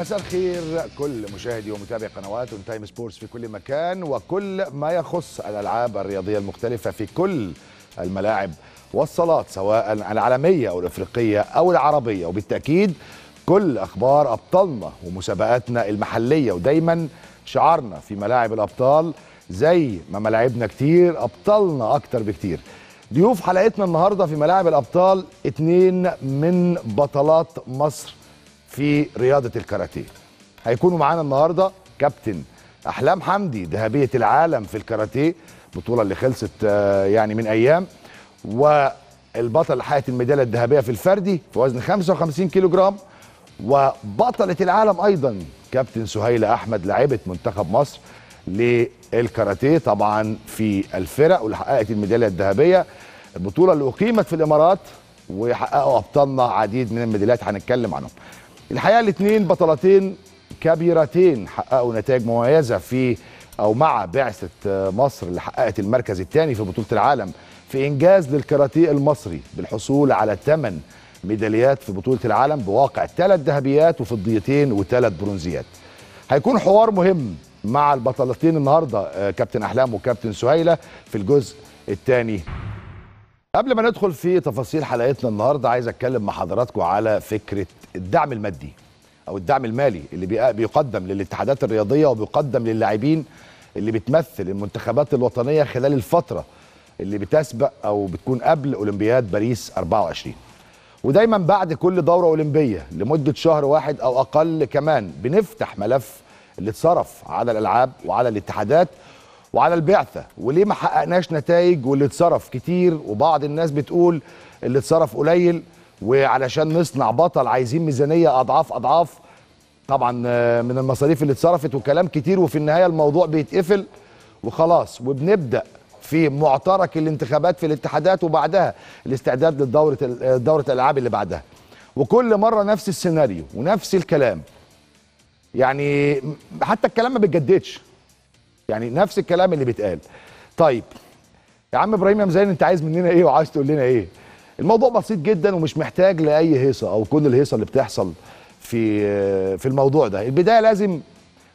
مساء الخير كل مشاهدي ومتابعي قنوات تايم سبورتس في كل مكان وكل ما يخص الألعاب الرياضية المختلفة في كل الملاعب والصالات سواء العالمية أو الأفريقية أو العربية. وبالتأكيد كل أخبار أبطالنا ومسابقاتنا المحلية ودايما شعارنا في ملاعب الأبطال زي ما ملاعبنا كتير أبطالنا أكتر بكتير. ضيوف حلقتنا النهارده في ملاعب الأبطال اتنين من بطلات مصر. في رياضة الكاراتيه. هيكونوا معانا النهارده كابتن أحلام حمدي ذهبية العالم في الكاراتيه البطوله اللي خلصت آه، يعني من أيام والبطل حققت الميدالية الذهبية في الفردي في وزن 55 كيلو جرام وبطلة العالم أيضا كابتن سهيلة أحمد لاعبة منتخب مصر للكاراتيه طبعا في الفرق واللي حققت الميدالية الذهبية البطولة اللي أقيمت في الإمارات وحققوا أبطالنا عديد من الميداليات هنتكلم عنهم. الحقيقة الاثنين بطلتين كبيرتين حققوا نتائج مميزة في أو مع بعثة مصر اللي حققت المركز الثاني في بطولة العالم في إنجاز للكاراتيه المصري بالحصول على ثمان ميداليات في بطولة العالم بواقع ثلاث ذهبيات وفضيتين وثلاث برونزيات. هيكون حوار مهم مع البطلتين النهارده آه، كابتن أحلام وكابتن سهيلة في الجزء الثاني قبل ما ندخل في تفاصيل حلقتنا النهارده عايز أتكلم مع حضراتكم على فكرة الدعم المادي أو الدعم المالي اللي بيق- بيقدم للاتحادات الرياضية وبيقدم للاعبين اللي بتمثل المنتخبات الوطنية خلال الفترة اللي بتسبق أو بتكون قبل أولمبياد باريس 24 ودايما بعد كل دورة أولمبية لمدة شهر واحد أو أقل كمان بنفتح ملف اللي اتصرف على الألعاب وعلى الاتحادات وعلى البعثة. وليه ما حققناش نتائج واللي اتصرف كتير وبعض الناس بتقول اللي اتصرف قليل وعلشان نصنع بطل عايزين ميزانية أضعاف أضعاف. طبعا آه، من المصاريف اللي اتصرفت وكلام كتير وفي النهاية الموضوع بيتقفل وخلاص. وبنبدأ في معترك الانتخابات في الاتحادات وبعدها الاستعداد للدوره ال- دورة الألعاب اللي بعدها. وكل مرة نفس السيناريو ونفس الكلام. يعني حتى الكلام ما بيتجددش. يعني نفس الكلام اللي بيتقال. طيب يا عم إبراهيم يا مزين أنت عايز مننا إيه وعايز تقول لنا إيه؟ الموضوع بسيط جدا ومش محتاج لأي هيصة أو كل الهيصة اللي بتحصل في في الموضوع ده. البداية لازم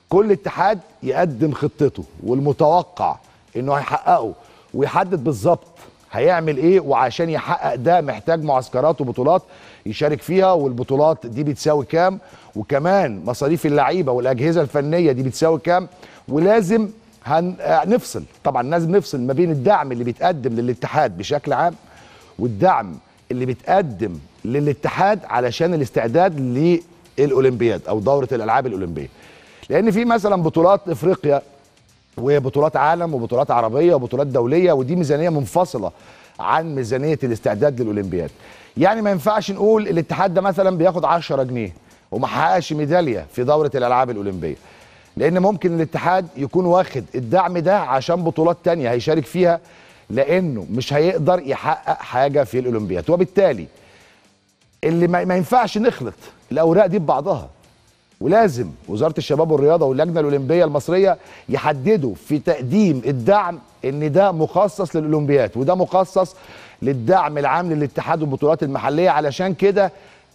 كل اتحاد يقدم خطته والمتوقع إنه هيحققه ويحدد بالظبط هيعمل إيه وعشان يحقق ده محتاج معسكرات وبطولات يشارك فيها والبطولات دي بتساوي كام؟ وكمان مصاريف اللعيبة والأجهزة الفنية دي بتساوي كام؟ ولازم هن... آه، طبعا لازم نفصل ما بين الدعم اللي بيتقدم للاتحاد بشكل عام والدعم اللي بيتقدم للاتحاد علشان الاستعداد للأولمبياد أو دورة الألعاب الأولمبية. لأن في مثلا بطولات إفريقيا وبطولات عالم وبطولات عربية وبطولات دولية ودي ميزانية منفصلة عن ميزانية الاستعداد للأولمبياد. يعني ما ينفعش نقول الاتحاد ده مثلا بياخد 10 جنيه وما حققش ميدالية في دورة الألعاب الأولمبية. لأن ممكن الاتحاد يكون واخد الدعم ده عشان بطولات تانية هيشارك فيها لأنه مش هيقدر يحقق حاجة في الأولمبياد. وبالتالي اللي ما ينفعش نخلط الأوراق دي ببعضها. ولازم وزارة الشباب والرياضة واللجنة الأولمبية المصرية يحددوا في تقديم الدعم إن ده مخصص للأولمبياد وده مخصص للدعم العام للاتحاد والبطولات المحلية. علشان كده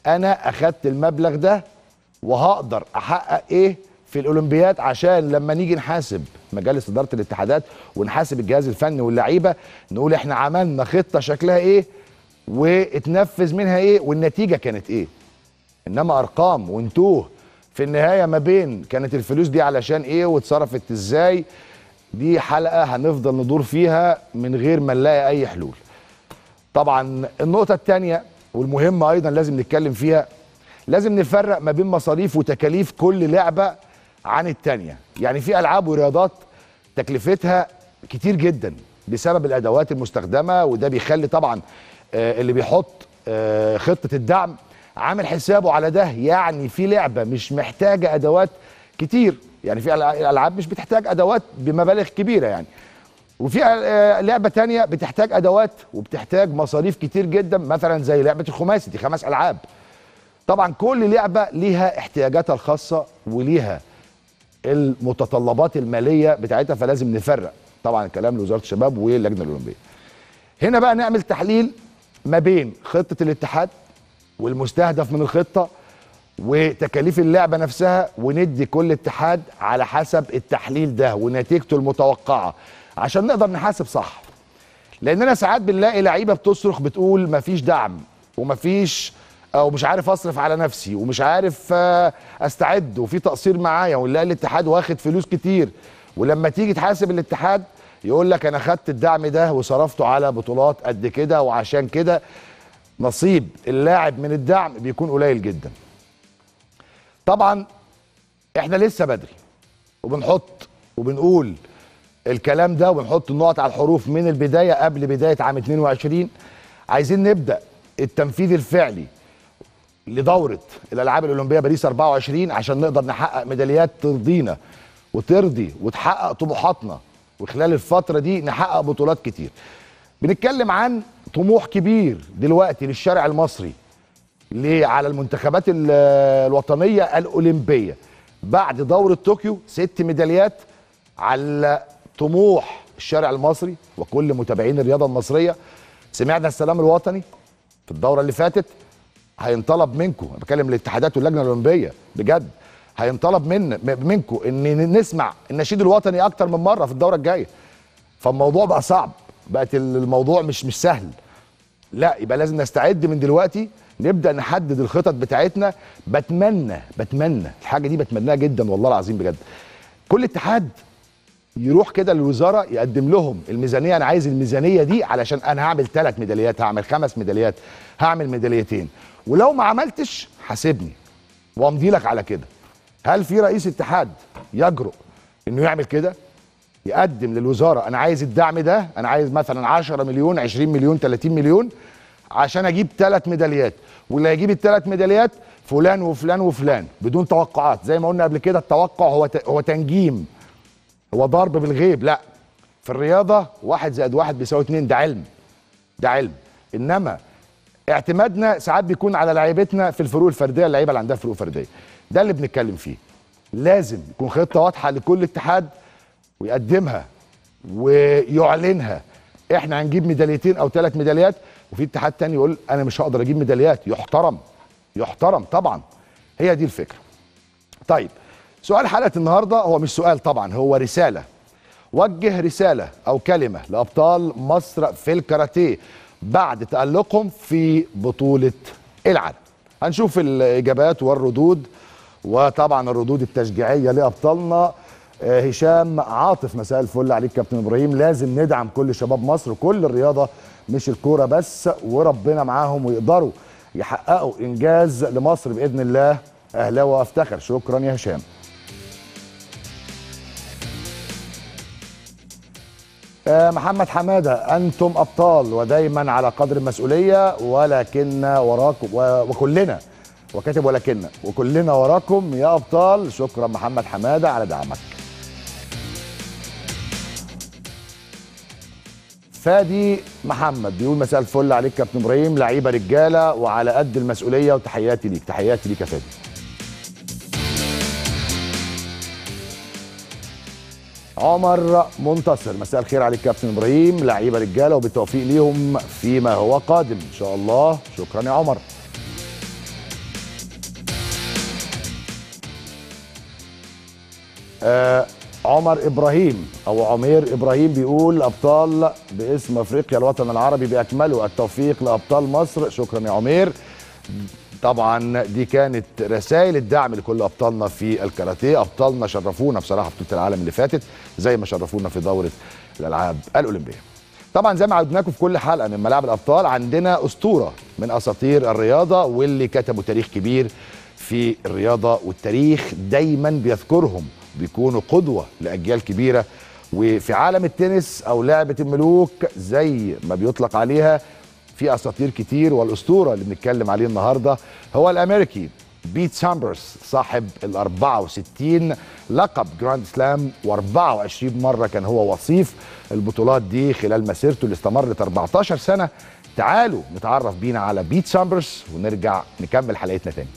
أنا أخدت المبلغ ده وهقدر أحقق إيه؟ في الأولمبياد عشان لما نيجي نحاسب مجالس إدارة الاتحادات ونحاسب الجهاز الفني واللعيبة نقول إحنا عملنا خطة شكلها إيه واتنفذ منها إيه والنتيجة كانت إيه. إنما أرقام ونتوه في النهاية ما بين كانت الفلوس دي علشان إيه واتصرفت إزاي دي حلقة هنفضل ندور فيها من غير ما نلاقي أي حلول. طبعا النقطة الثانية والمهمة أيضا لازم نتكلم فيها لازم نفرق ما بين مصاريف وتكاليف كل لعبة عن الثانية يعني في ألعاب ورياضات تكلفتها كتير جدا بسبب الأدوات المستخدمة وده بيخلي طبعا آه، اللي بيحط آه، خطة الدعم عامل حسابه على ده. يعني في لعبة مش محتاجة أدوات كتير. يعني في الالعاب مش بتحتاج أدوات بمبالغ كبيرة يعني. وفي آه، لعبة تانية بتحتاج أدوات وبتحتاج مصاريف كتير جدا مثلا زي لعبة الخماسي. دي خمس ألعاب. طبعا كل لعبة ليها احتياجاتها الخاصة وليها المتطلبات المالية بتاعتها فلازم نفرق. طبعا الكلام لوزارة الشباب واللجنة الأولمبية. هنا بقى نعمل تحليل ما بين خطة الاتحاد والمستهدف من الخطة وتكاليف اللعبة نفسها وندي كل اتحاد على حسب التحليل ده ونتيجته المتوقعة عشان نقدر نحاسب صح. لاننا ساعات بنلاقي لعيبة بتصرخ بتقول مفيش دعم ومفيش أو مش عارف أصرف على نفسي ومش عارف آه، أستعد وفي تقصير معايا ونلاقي الاتحاد واخد فلوس كتير. ولما تيجي تحاسب الاتحاد يقول لك أنا خدت الدعم ده وصرفته على بطولات قد كده وعشان كده نصيب اللاعب من الدعم بيكون قليل جدا. طبعا إحنا لسه بدري وبنحط وبنقول الكلام ده وبنحط النقط على الحروف من البداية قبل بداية عام 22 عايزين نبدأ التنفيذ الفعلي لدورة الألعاب الأولمبية باريس 24 عشان نقدر نحقق ميداليات ترضينا وترضي وتحقق طموحاتنا وخلال الفترة دي نحقق بطولات كتير. بنتكلم عن طموح كبير دلوقتي للشارع المصري على المنتخبات ال- الوطنية الأولمبية. بعد دورة طوكيو ست ميداليات على طموح الشارع المصري وكل متابعين الرياضة المصرية. سمعنا السلام الوطني في الدورة اللي فاتت. هينطلب منكم أنا بكلم الاتحادات واللجنة الأولمبية بجد. هينطلب من منكم إن نسمع النشيد الوطني أكتر من مرة في الدورة الجاية. فالموضوع بقى صعب بقت الموضوع مش مش سهل. لا يبقى لازم نستعد من دلوقتي نبدأ نحدد الخطط بتاعتنا. بتمنى بتمنى الحاجة دي بتمناها جدا والله العظيم بجد. كل اتحاد يروح كده للوزارة يقدم لهم الميزانية أنا عايز الميزانية دي علشان أنا هعمل ثلاث ميداليات هعمل خمس ميداليات هعمل ميداليتين. ولو ما عملتش حاسبني وامضي لك على كده. هل في رئيس اتحاد يجرؤ إنه يعمل كده؟ يقدم للوزارة أنا عايز الدعم ده أنا عايز مثلا 10 مليون 20 مليون 30 مليون عشان أجيب ثلاث ميداليات. واللي هيجيب الثلاث ميداليات فلان وفلان وفلان بدون توقعات. زي ما قلنا قبل كده التوقع هو هو تنجيم. هو ضرب بالغيب. لا في الرياضة واحد زائد واحد بيساوي اتنين. ده علم. ده علم. إنما اعتمادنا ساعات بيكون على لعيبتنا في الفروق الفردية اللعيبة اللي عندها فروق فردية. ده اللي بنتكلم فيه. لازم يكون خطة واضحة لكل اتحاد ويقدمها ويعلنها. إحنا هنجيب ميداليتين أو ثلاث ميداليات وفي اتحاد تاني يقول أنا مش هقدر أجيب ميداليات. يحترم يحترم طبعا. هي دي الفكرة. طيب سؤال حلقة النهارده هو مش سؤال طبعا هو رسالة. وجه رسالة أو كلمة لأبطال مصر في الكاراتيه. بعد تألقهم في بطولة العالم. هنشوف الإجابات والردود وطبعا الردود التشجيعية لأبطالنا. آه، هشام عاطف مساء الفل عليك كابتن إبراهيم. لازم ندعم كل شباب مصر كل الرياضة مش الكورة بس وربنا معاهم ويقدروا يحققوا إنجاز لمصر بإذن الله. اهلاوي وأفتخر. شكرا يا هشام. محمد حمادة أنتم أبطال ودايما على قدر المسؤولية ولكن وراكم وكلنا وكاتب ولكن وكلنا وراكم يا أبطال. شكرا محمد حمادة على دعمك. فادي محمد بيقول مساء الفل عليك كابتن إبراهيم. لعيبة رجالة وعلى قد المسؤولية وتحياتي ليك تحياتي ليك يا فادي. عمر منتصر. مساء الخير عليك كابتن إبراهيم. لعيبة رجالة وبالتوفيق ليهم فيما هو قادم. إن شاء الله. شكرا يا عمر. آه عمر إبراهيم أو عمير إبراهيم بيقول أبطال باسم أفريقيا الوطن العربي بأكمله. التوفيق لأبطال مصر. شكرا يا عمير. طبعا دي كانت رسائل الدعم لكل أبطالنا في الكاراتيه. أبطالنا شرفونا بصراحة بطولة العالم اللي فاتت زي ما شرفونا في دورة الألعاب الأولمبية. طبعا زي ما عودناكم في كل حلقة من ملاعب الأبطال عندنا أسطورة من أساطير الرياضة واللي كتبوا تاريخ كبير في الرياضة والتاريخ دايما بيذكرهم بيكونوا قدوة لأجيال كبيرة. وفي عالم التنس أو لعبة الملوك زي ما بيطلق عليها في أساطير كتير والأسطورة اللي بنتكلم عليه النهارده هو الأمريكي بيت سامبرز صاحب ال 64 لقب جراند سلام و24 مرة كان هو وصيف البطولات دي خلال مسيرته اللي استمرت 14 سنة. تعالوا نتعرف بينا على بيت سامبراس ونرجع نكمل حلقتنا تاني.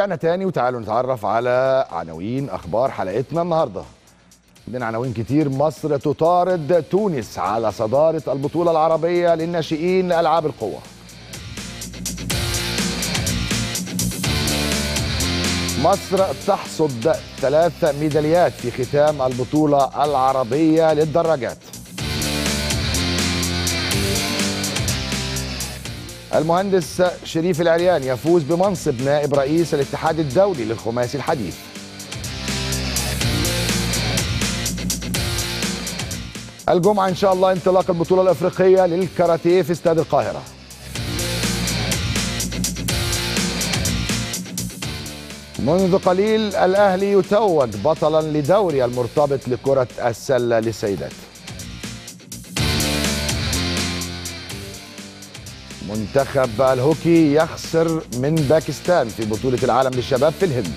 رجعنا تاني وتعالوا نتعرف على عناوين أخبار حلقتنا النهارده. عندنا عناوين كتير. مصر تطارد تونس على صدارة البطولة العربية للناشئين لالعاب القوة. مصر تحصد ثلاث ميداليات في ختام البطولة العربية للدراجات. المهندس شريف العريان يفوز بمنصب نائب رئيس الاتحاد الدولي للخماسي الحديث. الجمعة إن شاء الله انطلاق البطولة الأفريقية للكاراتيه في استاد القاهرة. منذ قليل الأهلي يتوج بطلا لدوري المرتبط لكرة السلة للسيدات منتخب الهوكي يخسر من باكستان في بطولة العالم للشباب في الهند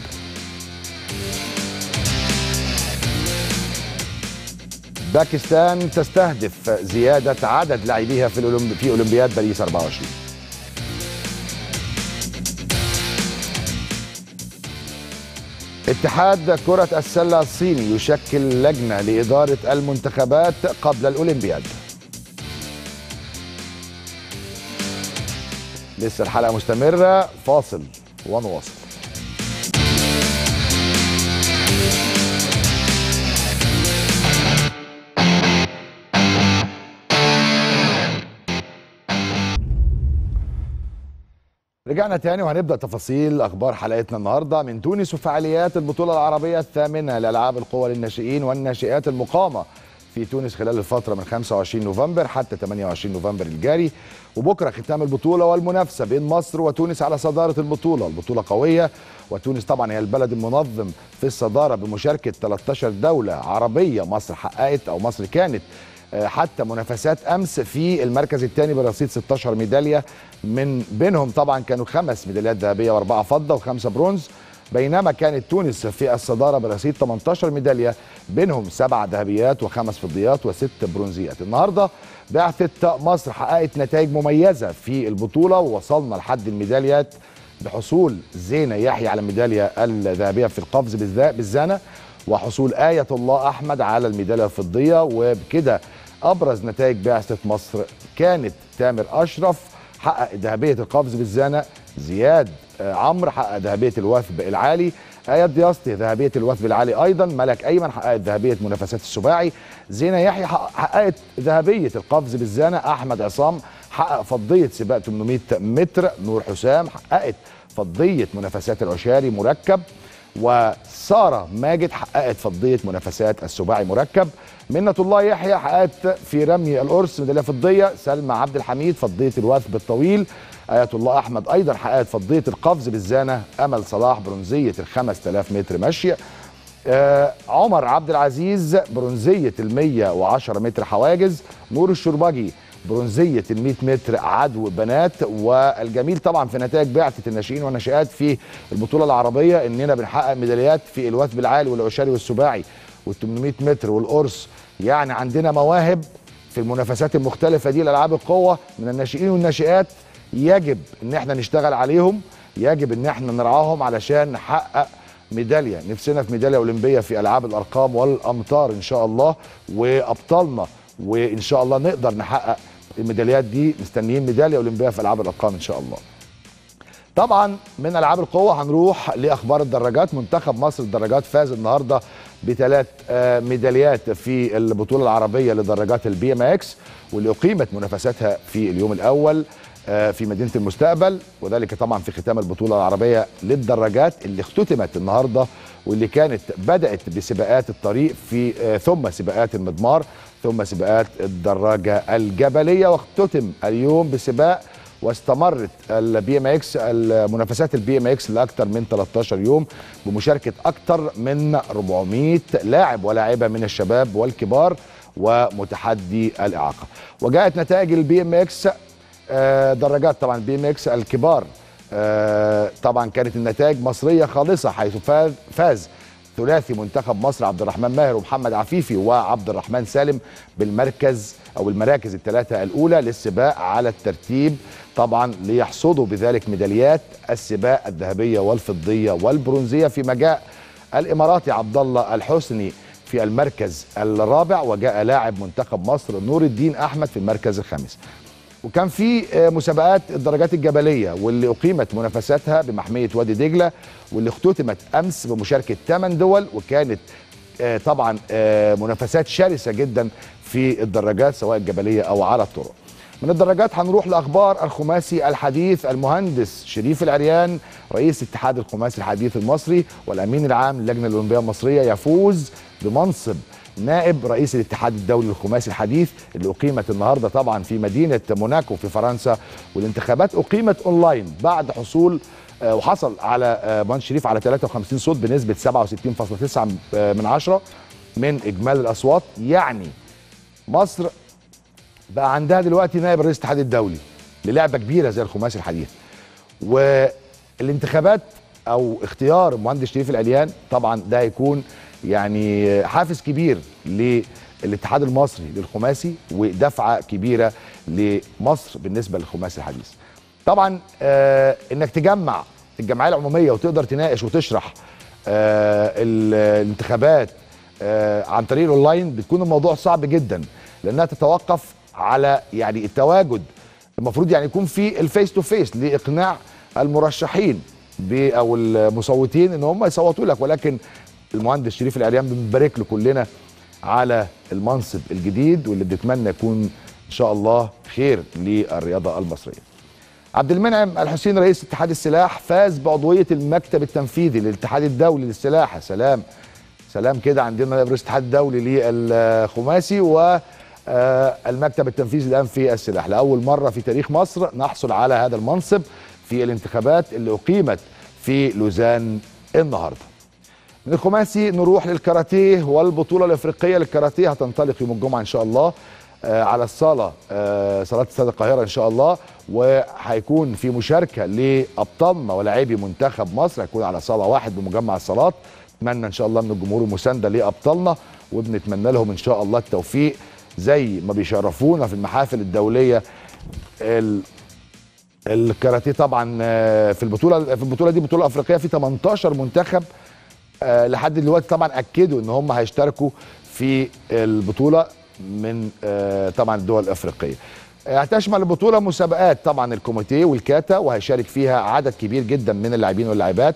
باكستان تستهدف زيادة عدد لاعبيها في. في أولمبياد باريس 24 اتحاد كرة السلة الصيني يشكل لجنة لإدارة المنتخبات قبل الأولمبياد لسه الحلقة مستمرة. فاصل ونواصل. رجعنا تاني وهنبدأ تفاصيل أخبار حلقتنا النهارده من تونس وفعاليات البطولة العربية الثامنة لألعاب القوى للناشئين والناشئات المقامة. في تونس خلال الفترة من 25 نوفمبر حتى 28 نوفمبر الجاري. وبكرة ختام البطولة والمنافسة بين مصر وتونس على صدارة البطولة، البطولة قوية وتونس طبعا هي البلد المنظم في الصدارة بمشاركة 13 دولة عربية. مصر حققت أو مصر كانت حتى منافسات أمس في المركز الثاني برصيد 16 ميدالية من بينهم. طبعا كانوا خمس ميداليات ذهبية وأربعة فضة وخمسة برونز. بينما كانت تونس في الصدارة برصيد 18 ميدالية بينهم سبع ذهبيات وخمس فضيات وست برونزيات. النهارده بعثه مصر حققت نتائج مميزة في البطولة ووصلنا لحد الميداليات بحصول زينة يحيى على الميدالية الذهبية في القفز بالزانة وحصول آية الله أحمد على الميدالية الفضية. وبكده أبرز نتائج بعثة مصر كانت تامر أشرف حقق ذهبية القفز بالزانة زياد عمرو حقق ذهبية الوثب العالي. آيات دياسطي ذهبية الوثب العالي أيضا. ملك أيمن حققت ذهبية منافسات السباعي. زينة يحيى حققت ذهبية القفز بالزانة. أحمد عصام حقق فضية سباق 800 متر. نور حسام حققت فضية منافسات العشاري مركب. وسارة ماجد حققت فضية منافسات السباعي مركب. منة الله يحيى حققت في رمي القرص ميدالية فضية. سلمى عبد الحميد فضية الوثب الطويل. اية الله أحمد. أيضا حققت فضية القفز بالزانة أمل صلاح برونزية ال 5000 متر مشي. آه عمر عبد العزيز برونزية ال 110 متر حواجز. نور الشربجي برونزية ال 100 متر عدو بنات. والجميل طبعا في نتائج بعثة الناشئين والناشئات في البطولة العربية إننا بنحقق ميداليات في الوثب العالي والعشاري والسباعي وال 800 متر والقرص. يعني عندنا مواهب في المنافسات المختلفة دي لألعاب القوة من الناشئين والناشئات. يجب إن إحنا نشتغل عليهم يجب إن إحنا نرعاهم علشان نحقق ميدالية. نفسنا في ميدالية أولمبية في ألعاب الأرقام والأمتار إن شاء الله وأبطالنا وإن شاء الله نقدر نحقق الميداليات دي. مستنيين ميدالية أولمبية في ألعاب الأرقام إن شاء الله. طبعا من ألعاب القوة هنروح لأخبار الدراجات. منتخب مصر الدراجات فاز النهارده بثلاث ميداليات في البطولة العربية لدراجات ال BMX واللي أقيمت منافساتها في اليوم الأول. في مدينة المستقبل وذلك طبعا في ختام البطولة العربية للدراجات اللي اختتمت النهارده واللي كانت بدأت بسباقات الطريق في ثم سباقات المضمار ثم سباقات الدراجة الجبلية. واختتم اليوم بسباق واستمرت ال BMX المنافسات ال BMX لأكثر من 13 يوم بمشاركة أكثر من 400 لاعب ولاعبه من الشباب والكبار ومتحدي الإعاقة. وجاءت نتائج ال BMX دراجات طبعا ال BMX الكبار. طبعا كانت النتائج مصرية خالصة حيث فاز فاز ثلاثي منتخب مصر عبد الرحمن ماهر ومحمد عفيفي وعبد الرحمن سالم بالمركز أو المراكز الثلاثة الأولى للسباق على الترتيب. طبعا ليحصدوا بذلك ميداليات السباق الذهبية والفضية والبرونزية فيما جاء الإماراتي عبد الله الحسني في المركز الرابع وجاء لاعب منتخب مصر نور الدين أحمد في المركز الخامس. وكان في مسابقات الدرجات الجبلية واللي أقيمت منافساتها بمحمية وادي دجلة واللي اختتمت أمس بمشاركة 8 دول وكانت طبعا منافسات شرسة جدا في الدراجات سواء الجبلية أو على الطرق. من الدراجات هنروح لأخبار الخماسي الحديث المهندس شريف العريان رئيس اتحاد الخماسي الحديث المصري والأمين العام للجنه الأولمبية المصرية يفوز بمنصب نائب رئيس الاتحاد الدولي للخماسي الحديث اللي أقيمت النهارده طبعا في مدينة موناكو في فرنسا. والانتخابات أقيمت أونلاين بعد حصول وحصل على مهندس شريف على 53 صوت بنسبة 67.9 من عشرة من إجمالي الأصوات. يعني مصر بقى عندها دلوقتي نائب رئيس الاتحاد الدولي للعبة كبيرة زي الخماسي الحديث. والانتخابات أو اختيار المهندس شريف العليان طبعا ده هيكون يعني حافز كبير للاتحاد المصري للخماسي ودفعة كبيرة لمصر بالنسبة للخماسي الحديث. طبعا آه إنك تجمع الجمعية العمومية وتقدر تناقش وتشرح آه الانتخابات آه عن طريق الأونلاين بتكون الموضوع صعب جدا لأنها تتوقف على يعني التواجد المفروض يعني يكون في ال face to face لإقناع المرشحين أو المصوتين إن هم يصوتوا لك ولكن المهندس شريف العريان بنبارك له كلنا على المنصب الجديد واللي بنتمنى يكون إن شاء الله خير للرياضة المصرية. عبد المنعم الحسين رئيس اتحاد السلاح فاز بعضوية المكتب التنفيذي للاتحاد الدولي للسلاح سلام سلام كده عندنا رئيس الاتحاد الدولي للخماسي و المكتب التنفيذي الآن في السلاح لأول مرة في تاريخ مصر نحصل على هذا المنصب في الانتخابات اللي أقيمت في لوزان النهارده. من الخماسي نروح للكاراتيه والبطولة الإفريقية للكاراتيه. هتنطلق يوم الجمعة إن شاء الله آه على الصالة آه صالات استاد القاهرة إن شاء الله. وهيكون في مشاركة لأبطالنا ولاعبي منتخب مصر. هيكون على صالة واحد بمجمع الصالات. نتمنى إن شاء الله من الجمهور المساندة لأبطالنا. وبنتمنى لهم إن شاء الله التوفيق زي ما بيشرفونا في المحافل الدولية الكاراتيه. طبعا في البطولة في البطولة دي بطولة أفريقية. في 18 منتخب أه لحد دلوقتي طبعا أكدوا إن هم هيشتركوا في البطولة من أه طبعا الدول الأفريقية. هتشمل البطولة مسابقات طبعا الكوميتيه والكاتا وهيشارك فيها عدد كبير جدا من اللاعبين واللاعبات.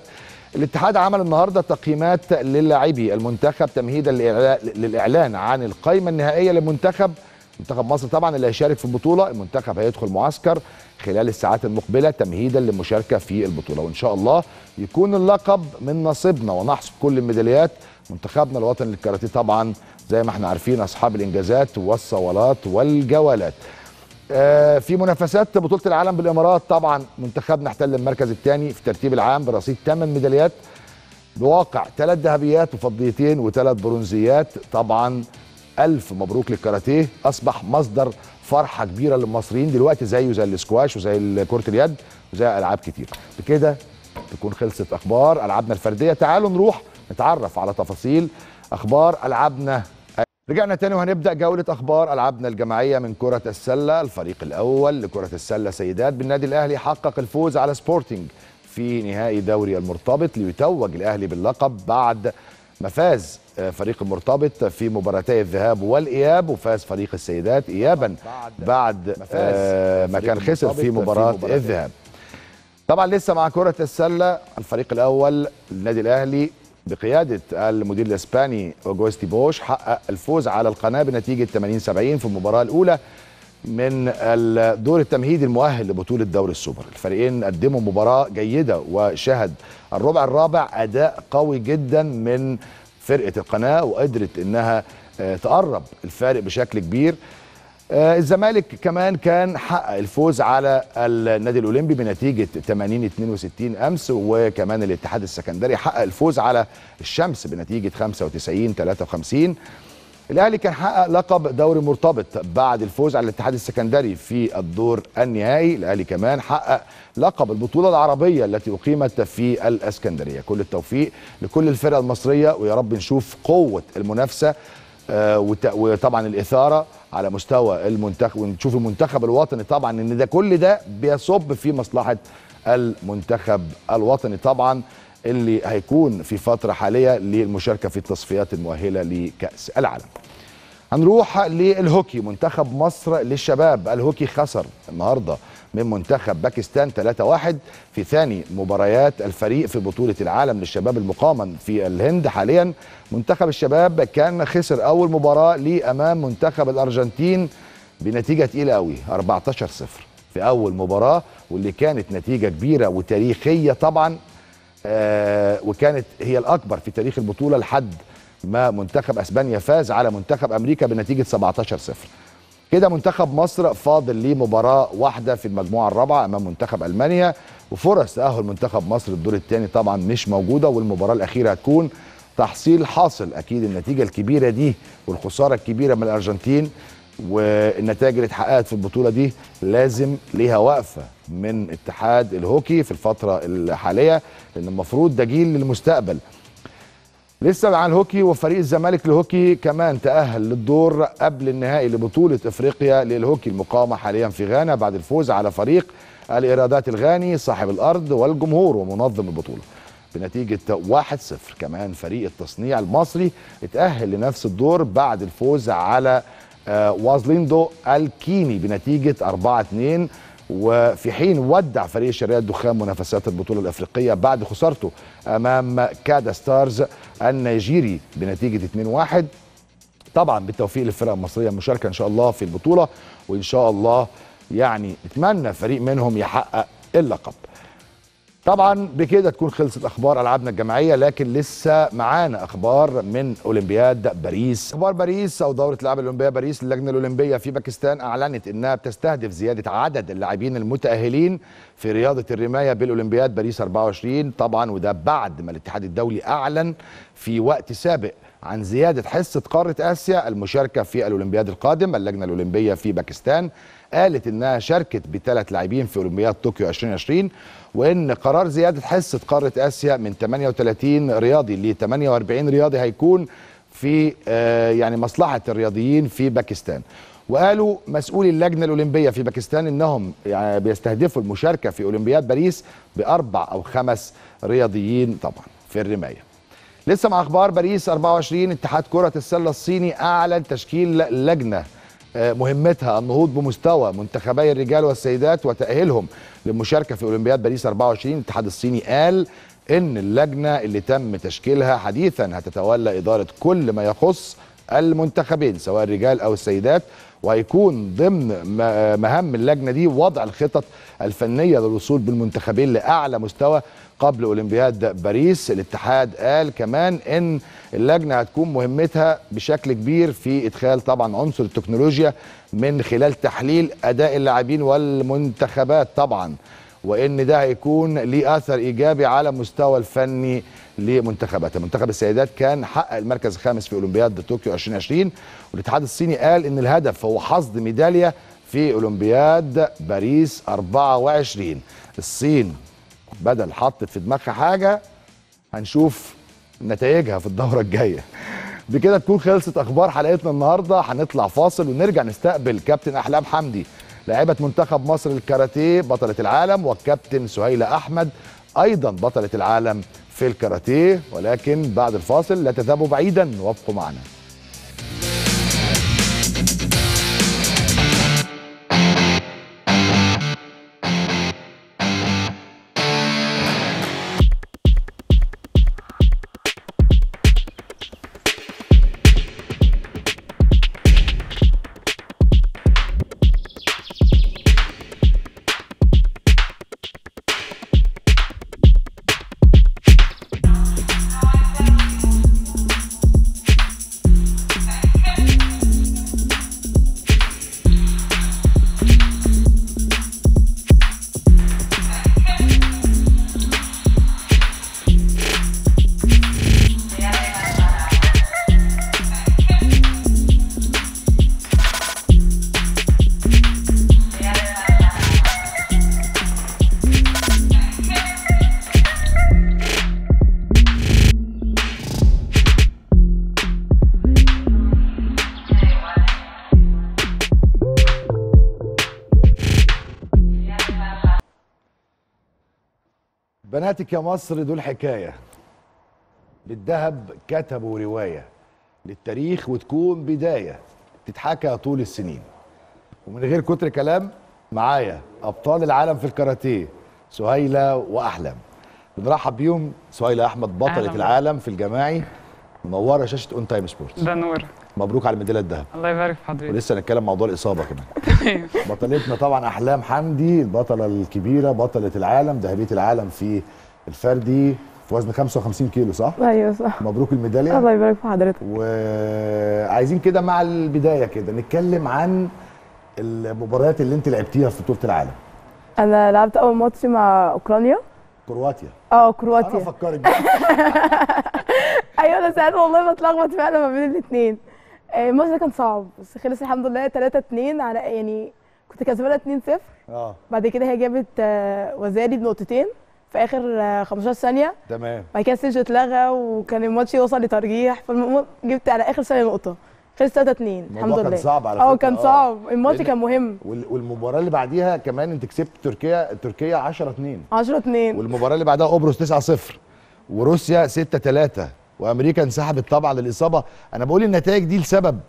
الاتحاد عمل النهارده تقييمات للاعبي المنتخب تمهيدا للإعلان عن القائمه النهائية للمنتخب منتخب مصر طبعا اللي هيشارك في البطولة. المنتخب هيدخل معسكر خلال الساعات المقبلة تمهيدا للمشاركة في البطولة. وإن شاء الله يكون اللقب من نصيبنا ونحصد كل الميداليات. منتخبنا الوطني للكاراتيه طبعا زي ما إحنا عارفين أصحاب الإنجازات والصولات والجولات. آه في منافسات بطولة العالم بالإمارات طبعا منتخبنا احتل المركز الثاني في الترتيب العام برصيد 8 ميداليات. بواقع ثلاث ذهبيات وفضيتين وثلاث برونزيات طبعا ألف مبروك للكاراتيه. أصبح مصدر فرحة كبيرة للمصريين دلوقتي زيه زي الاسكواش وزي كرة اليد وزي ألعاب كتير. بكده تكون خلصت أخبار ألعابنا الفردية. تعالوا نروح نتعرف على تفاصيل أخبار ألعابنا. رجعنا تاني وهنبدأ جولة أخبار ألعابنا الجماعية من كرة السلة. الفريق الأول لكرة السلة سيدات بالنادي الأهلي حقق الفوز على سبورتنج في نهائي دوري المرتبط ليتوج الأهلي باللقب بعد فاز فريق المرتبط في مباراتي الذهاب والإياب وفاز فريق السيدات ايابا بعد ما كان خسر في مباراة الذهاب. طبعا لسه مع كرة السلة الفريق الأول النادي الأهلي بقيادة المدير الإسباني أوجستي بوش حقق الفوز على القناة بنتيجة 80 70 في المباراة الأولى. من الدور التمهيدي المؤهل لبطولة دوري السوبر. الفريقين قدموا مباراة جيدة وشهد الربع الرابع أداء قوي جدا من فرقة القناة وقدرت إنها تقرب الفارق بشكل كبير. الزمالك كمان كان حقق الفوز على النادي الأولمبي بنتيجة 80 62 أمس وكمان الاتحاد السكندري حقق الفوز على الشمس بنتيجة 95 53 الأهلي كان حقق لقب دوري مرتبط بعد الفوز على الاتحاد السكندري في الدور النهائي. الأهلي كمان حقق لقب البطولة العربية التي أقيمت في الإسكندرية. كل التوفيق لكل الفرق المصرية ويا رب نشوف قوة المنافسة آه، وطبعا الإثارة على مستوى المنتخب ونشوف المنتخب الوطني طبعا ان ده كل ده بيصب في مصلحة المنتخب الوطني طبعا. اللي هيكون في فترة حالية للمشاركة في التصفيات المؤهلة لكأس العالم. هنروح للهوكي. منتخب مصر للشباب. الهوكي خسر النهارده من منتخب باكستان 3-1 في ثاني مباريات الفريق في بطولة العالم للشباب المقامة في الهند. حاليا منتخب الشباب كان خسر أول مباراة ليه أمام منتخب الأرجنتين بنتيجة تقيلة قوي 14-0 في أول مباراة واللي كانت نتيجة كبيرة وتاريخية طبعا وكانت هي الأكبر في تاريخ البطولة لحد ما منتخب أسبانيا فاز على منتخب أمريكا بنتيجة 17 0 كده منتخب مصر فاضل ليه مباراة واحدة في المجموعة الرابعة أمام منتخب ألمانيا وفرص تأهل منتخب مصر الدور الثاني طبعا مش موجودة والمباراة الأخيرة هتكون تحصيل حاصل أكيد النتيجة الكبيرة دي والخسارة الكبيرة من الأرجنتين. والنتائج اللي اتحققت في البطولة دي لازم ليها وقفة من اتحاد الهوكي في الفترة الحالية لأن المفروض ده جيل للمستقبل. لسه مع الهوكي وفريق الزمالك للهوكي كمان تأهل للدور قبل النهائي لبطولة إفريقيا للهوكي. المقامة حاليا في غانا بعد الفوز على فريق الإيرادات الغاني صاحب الأرض والجمهور ومنظم البطولة. بنتيجة 1-0 كمان فريق التصنيع المصري اتأهل لنفس الدور بعد الفوز على وازليندو الكيني بنتيجة 4-2 وفي حين ودع فريق الشرقية الدخان منافسات البطولة الأفريقية بعد خسارته أمام كادا ستارز النيجيري بنتيجة 2-1 طبعا بالتوفيق للفرق المصرية المشاركة إن شاء الله في البطولة وإن شاء الله يعني نتمنى فريق منهم يحقق اللقب. طبعا بكده تكون خلصت أخبار ألعابنا الجماعية لكن لسه معانا أخبار من أولمبياد باريس. أخبار باريس أو دورة الالعاب الأولمبية باريس اللجنه الأولمبية في باكستان أعلنت إنها بتستهدف زيادة عدد اللاعبين المتأهلين في رياضة الرماية بالأولمبياد باريس 24 طبعا وده بعد ما الاتحاد الدولي أعلن في وقت سابق عن زيادة حصة قارة آسيا المشاركة في الأولمبياد القادم اللجنة الأولمبية في باكستان. قالت إنها شاركت بثلاث لاعبين في أولمبياد طوكيو 2020 وإن قرار زيادة حصة قارة آسيا من 38 رياضي ل 48 رياضي هيكون في آه، يعني مصلحة الرياضيين في باكستان. وقالوا مسؤولي اللجنة الأولمبية في باكستان إنهم يعني بيستهدفوا المشاركة في أولمبياد باريس بأربع أو خمس رياضيين طبعا في الرماية. لسه مع أخبار باريس 24 اتحاد كرة السلة الصيني أعلن تشكيل لجنة مهمتها النهوض بمستوى منتخبي الرجال والسيدات وتأهيلهم للمشاركة في أولمبياد باريس 24 الاتحاد الصيني قال إن اللجنة اللي تم تشكيلها حديثا هتتولى إدارة كل ما يخص المنتخبين سواء الرجال أو السيدات وهيكون ضمن م- مهام اللجنة دي وضع الخطط الفنية للوصول بالمنتخبين لأعلى مستوى قبل أولمبياد باريس الاتحاد قال كمان إن اللجنة هتكون مهمتها بشكل كبير في إدخال طبعا عنصر التكنولوجيا من خلال تحليل أداء اللاعبين والمنتخبات طبعا وإن ده هيكون ليه أثر إيجابي على مستوى الفني لمنتخبات منتخب السيدات كان حقق المركز الخامس في أولمبياد طوكيو 2020 والاتحاد الصيني قال إن الهدف هو حصد ميدالية في أولمبياد باريس 24 الصين بدل حطت في دماغها حاجة هنشوف نتائجها في الدورة الجاية. بكده تكون خلصت أخبار حلقتنا النهارده. هنطلع فاصل ونرجع نستقبل كابتن أحلام حمدي لاعبة منتخب مصر للكاراتيه بطلة العالم والكابتن سهيلة أحمد أيضا بطلة العالم في الكاراتيه. ولكن بعد الفاصل لا تذهبوا بعيدا وابقوا معنا. بناتك يا مصر دول حكايه للذهب كتبوا رواية للتاريخ وتكون بداية تتحكى طول السنين. ومن غير كتر كلام معايا أبطال العالم في الكاراتيه سهيلة وأحلام. بنرحب بيهم سهيلة أحمد بطلة أهلاً. العالم في الجماعي منورة شاشة اون تايم سبورتس ده نور. مبروك على الميداليه الذهب. الله يبارك في حضرتك. ولسه هنتكلم موضوع الإصابة كمان. بطلتنا طبعا أحلام حمدي البطلة الكبيرة بطلة العالم ذهبية العالم في الفردي في وزن 55 كيلو صح؟ أيوه صح. مبروك الميدالية. الله يبارك في حضرتك. وعايزين كده مع البداية كده نتكلم عن المباريات اللي انت لعبتيها في بطولة العالم. أنا لعبت أول ماتش مع أوكرانيا. كرواتيا. آه أنا كرواتيا افكرك بقى. أيوه أنا ساعات والله بتلخبط فعلا ما بين الاثنين الماتش ده كان صعب بس خلص الحمد لله 3 2 على يعني كنت كسبانة 2 0 آه. بعد كده هي جابت آه، وزاري بنقطتين. في آخر آه، 15 ثانية. تمام. بعد كده السيرج اتلغى وكان الماتش يوصل لترجيح. فالمهم جبت على آخر ثانية نقطة. خلص 3 2 الموضوع الحمد كان لله. صعب على آه فكرة، كان آه. صعب. الماتش كان مهم. وال- والمباراة اللي بعديها كمان انت كسبت تركيا تركيا 10 2 10 2 والمباراة اللي بعدها قبرص 9 0 وروسيا 6 3 وأمريكا انسحبت طبعا للإصابة. أنا بقول النتائج دي لسبب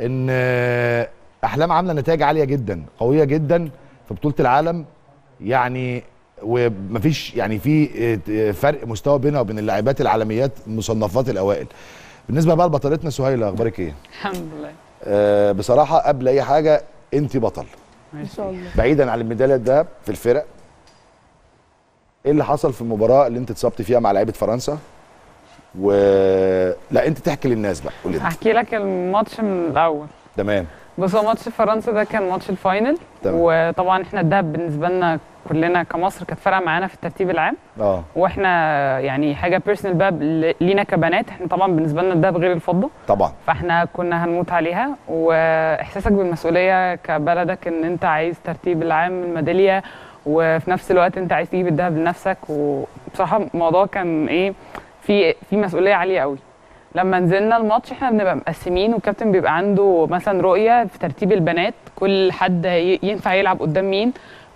إن آه، أحلام عاملة نتائج عالية جدا قوية جدا في بطولة العالم. يعني ومفيش يعني في فرق مستوى بينها وبين اللاعبات العالميات مصنفات الأوائل. بالنسبة بقى لبطلتنا سهيلة أخبارك إيه؟ الحمد لله. آه بصراحة قبل أي حاجة أنت بطل. إن شاء الله. بعيدا عن الميدالية الذهب في الفرق إيه اللي حصل في المباراة اللي أنت اتصبت فيها مع لعيبة فرنسا؟ و لا أنت تحكي للناس بقى قول انت هحكي لك الماتش من الأول. تمام. بص هو ماتش فرنسا ده كان ماتش ال final تمام. وطبعا إحنا الدهب بالنسبة لنا كلنا كمصر كانت فارقة معانا في الترتيب العام. آه. وإحنا يعني حاجة personal بقى لينا كبنات إحنا طبعا بالنسبة لنا الدهب غير الفضة. طبعا. فاحنا كنا هنموت عليها واحساسك بالمسؤولية كبلدك إن أنت عايز ترتيب العام الميداليه وفي نفس الوقت أنت عايز تجيب الدهب لنفسك. وبصراحة الموضوع كان إيه في في مسؤولية عالية قوي لما نزلنا الماتش إحنا بنبقى مقسمين والكابتن بيبقى عنده مثلا رؤية في ترتيب البنات كل حد ينفع يلعب قدام مين.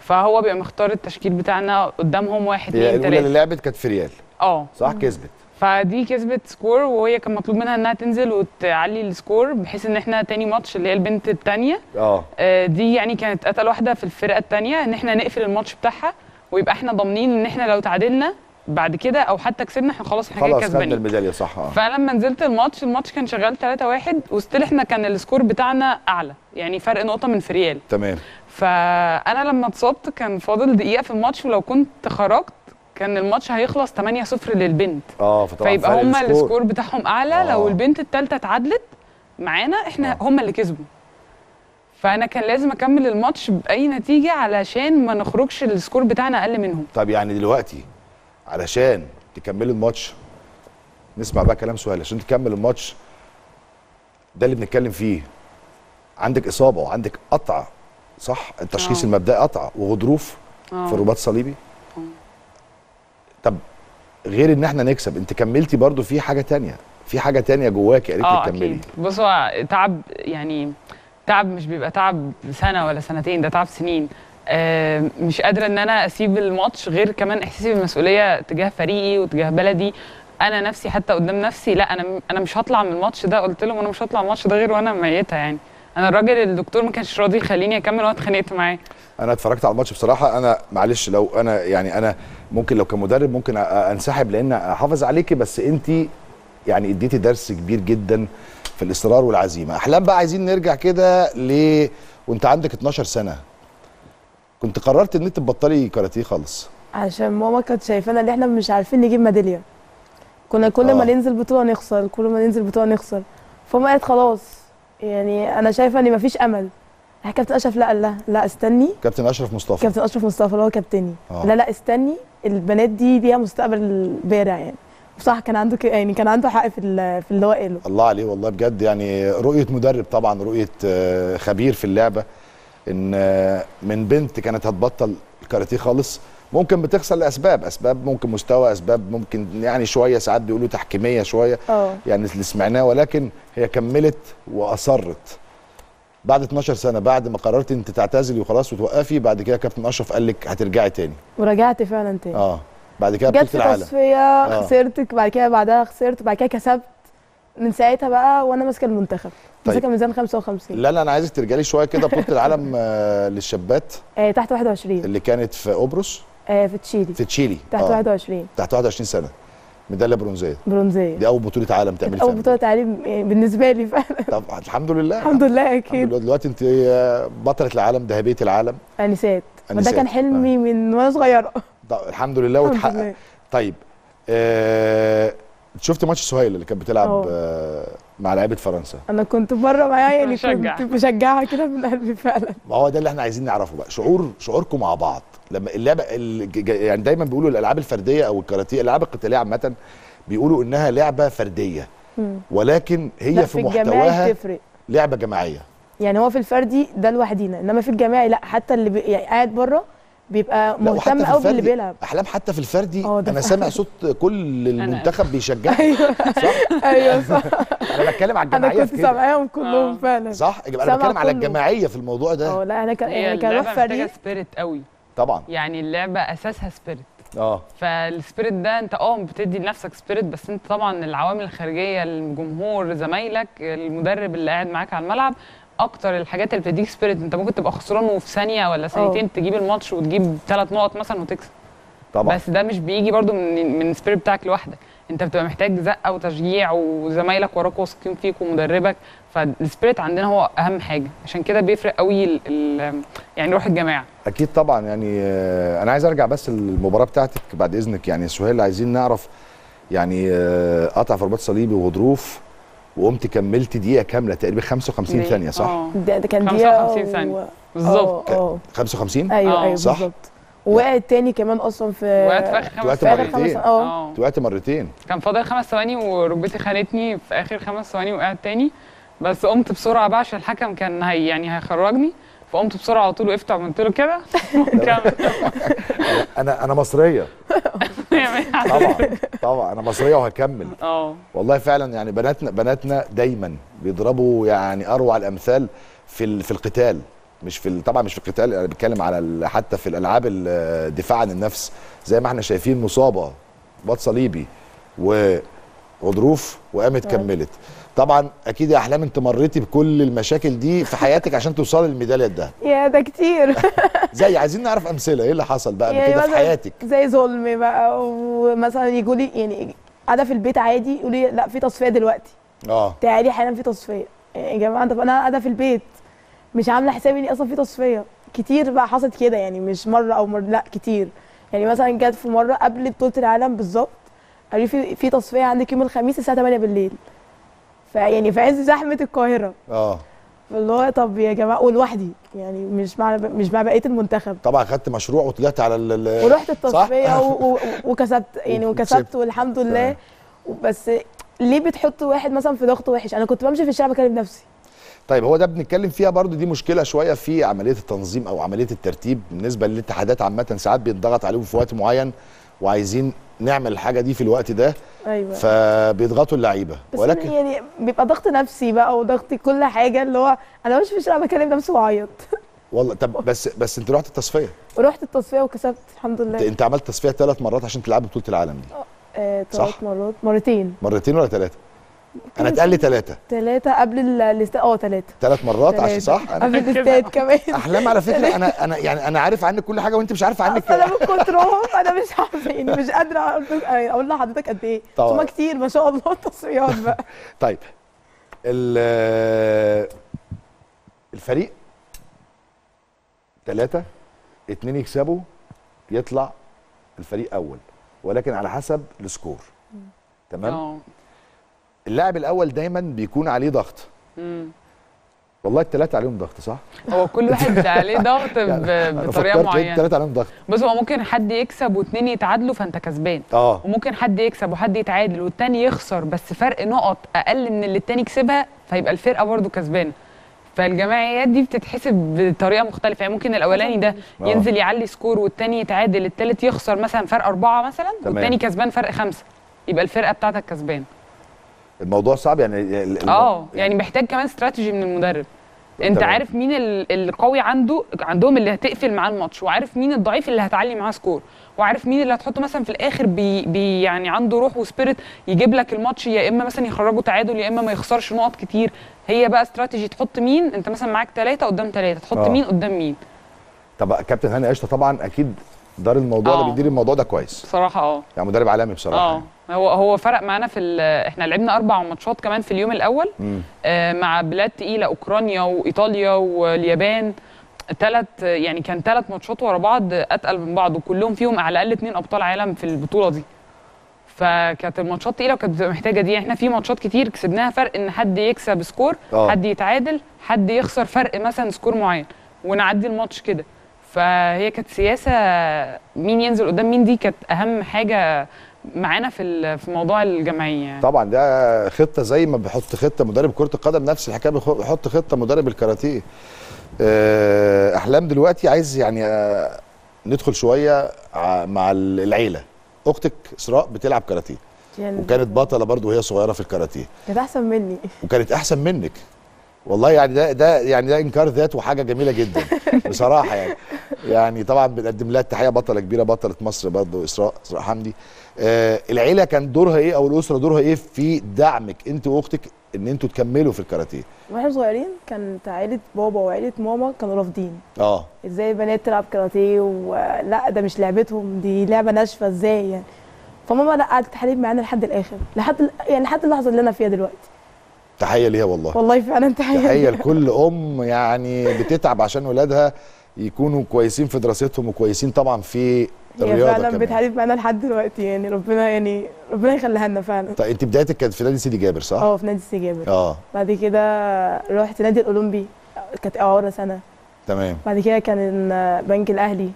فهو بيبقى مختار التشكيل بتاعنا قدامهم واحد هي اتنين الأولى اللي لعبت كانت فريال. آه. صح؟ كسبت. فدي كسبت score وهي كان مطلوب منها إنها تنزل وتعلي ال score بحيث إن إحنا تاني ماتش اللي هي البنت التانية. آه. آه، دي يعني كانت اتقل واحدة في الفرقة التانية إن إحنا نقفل الماتش بتاعها ويبقى إحنا ضامنين إن إحنا لو تعادلنا بعد كده أو حتى كسبنا إحنا خلاص إحنا كده خلاص كسبانين. الميدالية صح. آه. فلما نزلت الماتش الماتش كان شغال 3-1 و still إحنا كان ال score بتاعنا أعلى. يعني فرق نقطة من فريال تمام. فأنا لما اتصبت كان فاضل دقيقة في الماتش ولو كنت خرجت كان الماتش هيخلص 8-0 للبنت آه فطبعا فيبقى هما ال score. ال score بتاعهم أعلى آه. لو البنت الثالثه اتعادلت معانا إحنا آه. هما اللي كسبوا فأنا كان لازم أكمل الماتش بأي نتيجة علشان ما نخرجش السكور بتاعنا أقل منهم طب يعني دلوقتي علشان تكملي الماتش نسمع بقى كلام سهيل عشان تكمل الماتش ده اللي بنتكلم فيه عندك إصابة وعندك قطع صح؟ التشخيص آه. المبدئي قطع وغضروف آه. في الرباط الصليبي. آه. طب غير إن إحنا نكسب أنت كملتي برضو في حاجة تانية في حاجة تانية جواكي قالت آه لك كملي أكيد. بص هو تعب يعني تعب مش بيبقى تعب سنة ولا سنتين ده تعب سنين. آه مش قادرة إن أنا أسيب الماتش غير كمان إحساسي بالمسؤولية تجاه فريقي وتجاه بلدي. أنا نفسي حتى قدام نفسي لا أنا أنا مش هطلع من الماتش ده قلت لهم أنا مش هطلع من الماتش ده غير وأنا ميتة يعني. أنا الراجل الدكتور ما كانش راضي يخليني أكمل وأنا اتخانقت معاه. أنا اتفرجت على الماتش بصراحة. أنا معلش لو أنا يعني أنا ممكن لو كمدرب ممكن أنسحب لأن أحافظ عليكي بس انت يعني اديتي درس كبير جدا في الإصرار والعزيمة. أحلام بقى عايزين نرجع كده ل وأنت عندك 12 سنة. كنت قررت إن أنت تبطلي كاراتيه خالص. عشان ماما كانت شايفانا إن إحنا مش عارفين نجيب ميداليه كنا كل ما آه. ننزل بطولة نخسر كل ما ننزل بطولة نخسر. فما قالت خلاص. يعني أنا شايفة إن مفيش أمل. راح كابتن أشرف لا لها لا استني. كابتن أشرف مصطفى. كابتن أشرف مصطفى اللي هو كابتني. آه. لا لا استني. البنات دي ليها مستقبل بارع يعني. بصح كان عنده ك- يعني كان عنده حق في في اللي هو قاله. الله عليه والله بجد. يعني رؤية مدرب طبعا رؤية آه، خبير في اللعبة. إن آه، من بنت كانت هتبطل الكاراتيه خالص ممكن بتخسر لأسباب أسباب ممكن مستوى أسباب ممكن يعني شوية ساعات بيقولوا تحكيمية شوية. آه. يعني اللي سمعناه ولكن هي كملت وأصرت. بعد 12 سنة بعد ما قررت أنت تعتزلي وخلاص وتوقفي بعد كده كابتن أشرف قال لك هترجعي تاني. ورجعت فعلا تاني. آه. بعد كده جت بطوله في العالم. تصفية آه. خسرت بعد كده بعدها خسرت بعد كده كسبت. من ساعتها بقى وأنا ماسكة المنتخب. طيب. ماسكة ميزان 55 لا لا أنا عايزك ترجعي شوية كده بطولة العالم آه، للشابات. آه تحت 21 اللي كانت في قبرص. آه في تشيلي. في تشيلي. تحت آه، 21 تحت 21 سنة. ميدالية برونزية. برونزية. دي أول بطولة عالم تعملي أول بطولة تعليم آه، بالنسبة لي فعلا. طب الحمد لله. الحمد لله الحمد أكيد لله. دلوقتي أنت آه، بطلة العالم ذهبية العالم. انسات ده. كان حلمي من وأنا صغيرة. طب الحمد لله. واتحقق طيب آه شفت ماتش سهيل اللي كانت بتلعب آه. آه مع لعيبة فرنسا. أنا كنت بره معايا يعني. كنت بشجعها كده من قلبي فعلا. ما هو ده اللي إحنا عايزين نعرفه بقى. شعور شعوركم مع بعض. لما اللعبه يعني دايما بيقولوا الألعاب الفردية أو الكاراتيه الألعاب القتالية عامة بيقولوا إنها لعبة فردية. ولكن هي في, الجماعي محتواها بتفرق. لعبة جماعية. يعني هو في الفردي ده لوحدينا إنما في الجماعي لا. حتى اللي بي... يعني قاعد بره بيبقى مهتم قوي باللي بيلعب. أحلام حتى في الفردي آه، أنا. سامع صوت كل المنتخب بيشجعها أيوه. صح؟ أيوه صح. أنا بتكلم على أنا الجماعيه كنت في كده. سامعاهم كلهم آه. فعلا. صح؟ أنا بتكلم على. الجماعيه في الموضوع ده. آه لا أنا كان يعني كان اللعبة روح محتاجة فريق spirit قوي طبعا. يعني اللعبة أساسها spirit آه. فال spirit ده أنت آه بتدي لنفسك spirit بس أنت طبعا العوامل الخارجية الجمهور زمايلك المدرب اللي قاعد معاك على الملعب أكتر الحاجات اللي بتديك spirit أنت ممكن تبقى خسران وفي ثانية ولا ثانيتين تجيب الماتش وتجيب ثلاث نقط مثلا وتكسب. طبعا. بس ده مش بيجي برضو من من ال spirit بتاعك لوحدك. أنت بتبقى محتاج زقة وتشجيع وزمايلك وراك واثقين فيك ومدربك. فالسبيريت عندنا هو أهم حاجة. عشان كده بيفرق قوي ال ال يعني روح الجماعة. أكيد طبعا. يعني آه، أنا عايز أرجع بس للمباراة بتاعتك بعد إذنك. يعني سهيل عايزين نعرف يعني آه، قطع في رباط صليبي وغضروف. وقمت كملت دقيقة كاملة تقريبا 55 دي- ثانية صح؟ آه. ده, ده كان 55 دقيقه ثانية. و... بالظبط آه آه. 55 أيوه آه. أيوه صح؟ بالظبط. ووقعت تاني كمان أصلا في وقعت في آخر خمس وقعت في آخر مرتين. خمس آه. آه. وقعت مرتين. كان فاضل خمس ثواني وركبتي خانتني في آخر خمس ثواني وقعت تاني. بس قمت بسرعة بقى عشان الحكم كان هي يعني هيخرجني. فقمت بسرعة على طول وقفت عملت له كده. أنا أنا مصرية. طبعا طبعا أنا مصرية وهكمل. آه. والله فعلا يعني بناتنا بناتنا دايما بيضربوا يعني أروع الأمثال في في القتال. مش في طبعا مش في القتال أنا بتكلم على حتى في الألعاب ال- الدفاع عن النفس. زي ما إحنا شايفين مصابة بط صليبي وغضروف وقامت كملت. طبعا أكيد يا أحلام أنت مريتي بكل المشاكل دي في حياتك عشان توصلي للميداليه الذهب يا ده كتير. زي عايزين نعرف أمثلة إيه اللي حصل بقى يعني كده في حياتك؟ زي ظلم بقى ومثلا يجوا لي يعني قاعدة في البيت عادي يقولوا لي لا في تصفية دلوقتي. آه. تعالي حالا في تصفية. يا جماعة طب أنا قاعدة في البيت مش عاملة حسابي ان أصلا في تصفية. كتير بقى حصلت كده يعني مش مرة أو مرة لا كتير. يعني مثلا جت في مرة قبل بطولة العالم بالظبط قالوا في في تصفية عندك يوم الخميس الساعة 8 بالليل. فيعني في عز زحمة القاهرة. آه. فاللي هو طب يا جماعة ولوحدي يعني مش مع مش مع بقية المنتخب. طبعا خدت مشروع وطلعت على ال- ورحت؟ التصفية وكسبت يعني وكسبت. وكسبت. والحمد لله. بس ليه بتحط واحد مثلا في ضغط وحش؟ أنا كنت بمشي في الشارع بكلم نفسي. طيب هو ده بنتكلم فيها برضو دي مشكلة شوية في عملية التنظيم أو عملية الترتيب بالنسبة للاتحادات عامة. ساعات بيتضغط عليهم في وقت معين. وعايزين نعمل الحاجة دي في الوقت ده أيوه. فبيضغطوا اللعيبة. ولكن يعني بيبقى ضغط نفسي بقى وضغط كل حاجة اللي هو أنا مش في الشارع بكلم نفسي وأعيط. والله طب بس بس أنت رحت التصفية؟ ورحت التصفية وكسبت الحمد لله. أنت عملت تصفية ثلاث مرات عشان تلعب بطولة العالم دي. آه، صح. ثلاث مرات مرتين. مرتين ولا ثلاثة؟ أنا اتقال لي ثلاثة ثلاثة قبل ال- الاستاد آه ثلاثة ثلاث مرات عشان صح؟ أنا قبل الاستاد كمان. أحلام على فكرة أنا أنا يعني أنا عارف عنك كل حاجة وأنت مش عارفة عنك أنا من كترهم أنا مش عارفة يعني مش قادرة أقول أقول لحضرتك قد إيه. طبعا. كتير ما شاء الله التصفيات بقى. طيب ال- الفريق ثلاثة اتنين يكسبوا يطلع الفريق أول ولكن على حسب السكور. تمام؟ آه. اللاعب الأول دايما بيكون عليه ضغط. مم. والله الثلاثة عليهم ضغط صح؟ هو كل واحد عليه ضغط ب- أنا بطريقة فكرت معينة. الثلاثة عليهم ضغط. بص هو ممكن حد يكسب واثنين يتعادلوا فأنت كسبان. آه. وممكن حد يكسب وحد يتعادل والتاني يخسر بس فرق نقط أقل من اللي التاني كسبها فيبقى الفرقة برضو كسبانه فالجماعيات دي بتتحسب بطريقة مختلفة. يعني ممكن الأولاني ده آه. ينزل يعلي score والتاني يتعادل التالت يخسر مثلا فرق أربعة مثلا. والتاني كسبان فرق خمسة. يبقى الفرقة بتاعتك كسبان. الموضوع صعب يعني آه يعني محتاج كمان استراتيجي من المدرب. أنت تمام. عارف مين ال- القوي عنده عندهم اللي هتقفل معاه الماتش وعارف مين الضعيف اللي هتعلي معاه score وعارف مين اللي هتحطه مثلا في الآخر بي, بي يعني عنده روح و spirit يجيب لك الماتش يا إما مثلا يخرجوا تعادل يا إما ما يخسرش نقط كتير. هي بقى استراتيجي تحط مين؟ أنت مثلا معاك ثلاثة قدام ثلاثة تحط آه. مين قدام مين؟ طب كابتن هاني قشطة طبعا أكيد دار الموضوع ده آه. بيدير الموضوع ده كويس. بصراحة آه. يعني مدرب عالمي بصراحة. آه. هو هو فرق معانا في إحنا لعبنا أربع ماتشات كمان في اليوم الأول. آه، مع بلاد تقيلة أوكرانيا وإيطاليا واليابان ثلاث يعني كان ثلاث ماتشات ورا بعض أتقل من بعض وكلهم فيهم على الأقل اثنين أبطال عالم في البطولة دي فكانت الماتشات تقيلة وكانت بتبقى محتاجة دي إحنا في ماتشات كتير كسبناها فرق إن حد يكسب score آه. حد يتعادل حد يخسر فرق مثلا سكور معين ونعدي الماتش كده فهي كانت سياسة مين ينزل قدام مين دي كانت أهم حاجة معانا في ال- في موضوع الجمعية يعني. طبعا ده خطة زي ما بيحط خطة مدرب كرة القدم نفس الحكاية بيحط خطة مدرب الكاراتيه. آه، أحلام دلوقتي عايز يعني آه، ندخل شوية ع- مع ال- العيلة. أختك إسراء بتلعب كاراتيه. يعني وكانت بطلة برضو وهي صغيرة في الكاراتيه. كانت أحسن مني. وكانت أحسن منك. والله يعني ده ده يعني ده إنكار ذات وحاجة جميلة جدا بصراحة يعني. يعني طبعا بنقدم لها التحيه بطلة كبيرة بطلة مصر برضو إسراء إسراء حمدي. آه العيلة كان دورها إيه أو الأسرة دورها إيه في دعمك أنت وأختك إن أنتوا تكملوا في الكاراتيه؟ وإحنا صغيرين كانت عيلة بابا وعيلة ماما كانوا رافضين. آه. إزاي بنات تلعب كاراتيه ولا ده مش لعبتهم دي لعبة ناشفة إزاي يعني؟ فماما لأ قعدت تحارب معانا لحد الآخر لحد يعني لحد اللحظة اللي أنا فيها دلوقتي. تحية ليها والله. والله فعلا تحية تحية لكل أم يعني بتتعب عشان ولادها يكونوا كويسين في دراستهم وكويسين طبعا في هي الرياضة فعلا كمان. بتحارب معانا لحد دلوقتي يعني ربنا يعني ربنا يخليها لنا فعلا. طيب انت بدايتك كانت في نادي سيدي جابر صح؟ آه في نادي السجابر آه. بعد كده رحت نادي الأولمبي كانت اعاره سنة. تمام. بعد كده كان بنك الأهلي.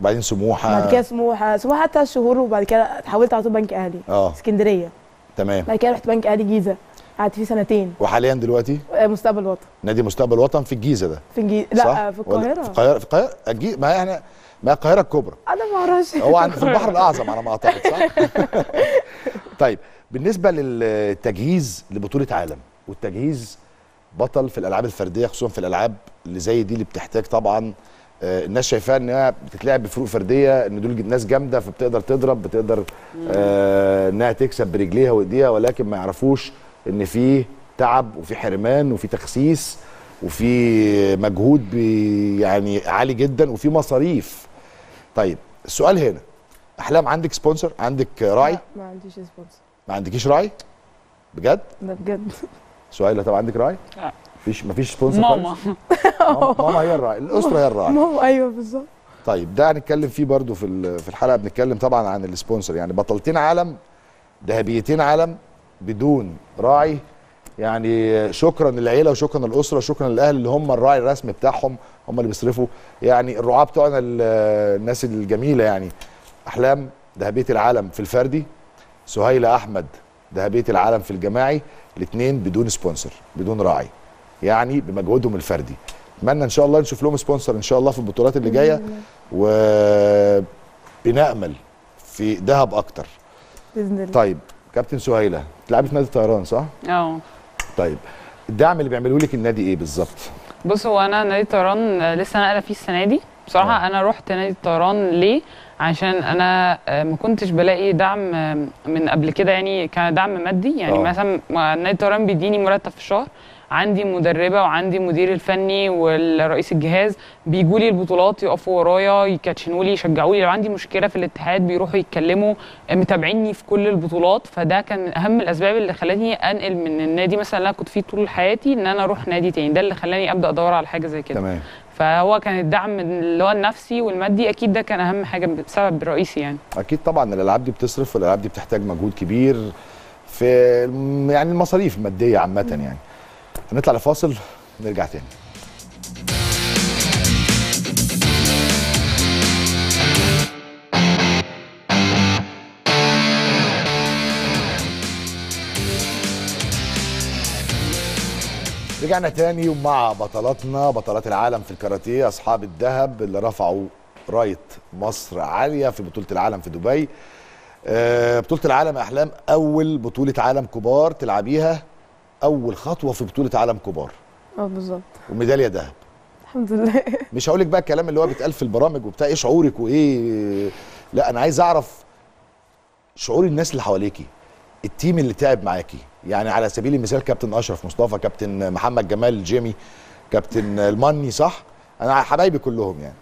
وبعدين سموحة. بعد كده سموحة. سموحة ثلاث شهور وبعد كده اتحولت على طول بنك أهلي. آه. اسكندرية. تمام. بعد كده رحت بنك أهلي جيزة. قعدت فيه سنتين. وحاليا دلوقتي؟ آه، مستقبل وطن نادي مستقبل وطن في الجيزة ده. في الجيزه صح؟ لا في ولا- القاهرة. في القاهرة؟ في القاهرة؟ الجي... ما إحنا ما القاهرة الكبرى. أنا ما أعرفش. هو عند في البحر الأعظم على ما أعتقد صح؟ طيب بالنسبة للتجهيز لبطولة عالم والتجهيز بطل في الألعاب الفردية خصوصا في الألعاب اللي زي دي اللي بتحتاج طبعا آه، الناس شايفاها إنها بتتلعب بفروق فردية إن دول ناس جامدة فبتقدر تضرب بتقدر آه إنها تكسب برجليها وإيديها ولكن ما يعرفوش إن في تعب وفي حرمان وفي تخسيس وفي مجهود يعني عالي جدا وفي مصاريف. طيب السؤال هنا. أحلام عندك sponsor عندك راعي لا، ما عنديش sponsor ما عندكيش راعي بجد؟ ده بجد. سؤال طب عندك راعي لا. مفيش مفيش sponsor ماما؟ ماما ماما هي الراعي الأسرة هي الراعي ماما أيوه بالظبط. طيب ده هنتكلم فيه برضو في في الحلقة بنتكلم طبعا عن ال sponsor يعني بطلتين عالم ذهبيتين عالم بدون راعي. يعني شكرا للعيلة وشكرا للأسرة وشكرا للأهل اللي هم الراعي الرسمي بتاعهم هم اللي بيصرفوا. يعني الرعاة بتوعنا ال- الناس الجميلة يعني. أحلام ذهبية العالم في الفردي سهيلة أحمد ذهبية العالم في الجماعي الاثنين بدون sponsor بدون راعي. يعني بمجهودهم الفردي. أتمنى إن شاء الله نشوف لهم sponsor إن شاء الله في البطولات اللي جاية. وبنأمل في ذهب أكتر. بإذن الله. طيب كابتن سهيلة بتلعبي في نادي الطيران صح؟ آه. طيب الدعم اللي بيعملوا لك النادي إيه بالظبط؟ بص هو أنا نادي الطيران لسه ناقلة فيه السنة دي. بصراحة آه. أنا رحت نادي الطيران ليه؟ عشان أنا آه، ما كنتش بلاقي دعم آه، من قبل كده يعني كان دعم مادي. يعني آه. مثلا نادي الطيران بيديني مرتب في الشهر عندي مدربة وعندي مدير الفني والرئيس الجهاز بيجوا لي البطولات يقفوا ورايا يكاتشنوا لي يشجعوا لي. لو عندي مشكلة في الاتحاد بيروحوا يتكلموا آه، متابعيني في كل البطولات. فده كان أهم الأسباب اللي خلاني أنقل من النادي مثلا اللي أنا كنت فيه طول حياتي إن أنا أروح نادي تاني. ده اللي خلاني أبدأ أدور على حاجة زي كده. تمام. فهو كان الدعم اللي هو النفسي والمادي أكيد ده كان أهم حاجة بسبب رئيسي يعني. أكيد طبعا الألعاب دي بتصرف والألعاب دي بتحتاج مجهود كبير في يعني المصاريف المادية عامة يعني. هنطلع لفاصل نرجع تاني. رجعنا تاني ومع بطلاتنا بطلات العالم في الكاراتيه أصحاب الذهب اللي رفعوا راية مصر عالية في بطولة العالم في دبي. آه، بطولة العالم أحلام أول بطولة عالم كبار تلعبيها. أول خطوة في بطولة عالم كبار. آه بالظبط. وميدالية ذهب. الحمد لله. مش هقول لك بقى الكلام اللي هو بيتقال في البرامج وبتاع إيه شعورك وإيه؟ لا أنا عايز أعرف شعور الناس اللي حواليكي ال team اللي تعب معاكي. يعني على سبيل المثال كابتن أشرف مصطفى كابتن محمد جمال جيمي كابتن الماني صح؟ أنا حبايبي كلهم يعني.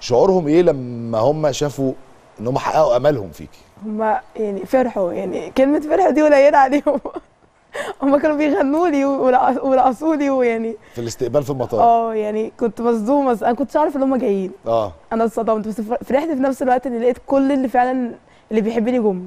شعورهم إيه لما هم شافوا إن هم حققوا أمالهم فيكي؟ هما يعني فرحوا يعني كلمة فرحوا دي قليلة عليهم. هما كانوا بيغنوا لي ورقص- ورقصوا لي ويعني في الاستقبال في المطار. آه يعني كنت مصدومة أنا كنتش عارف إن هما جايين. آه. أنا اتصدمت بس فر- فرحت في نفس الوقت إن لقيت كل اللي فعلا اللي بيحبني جم.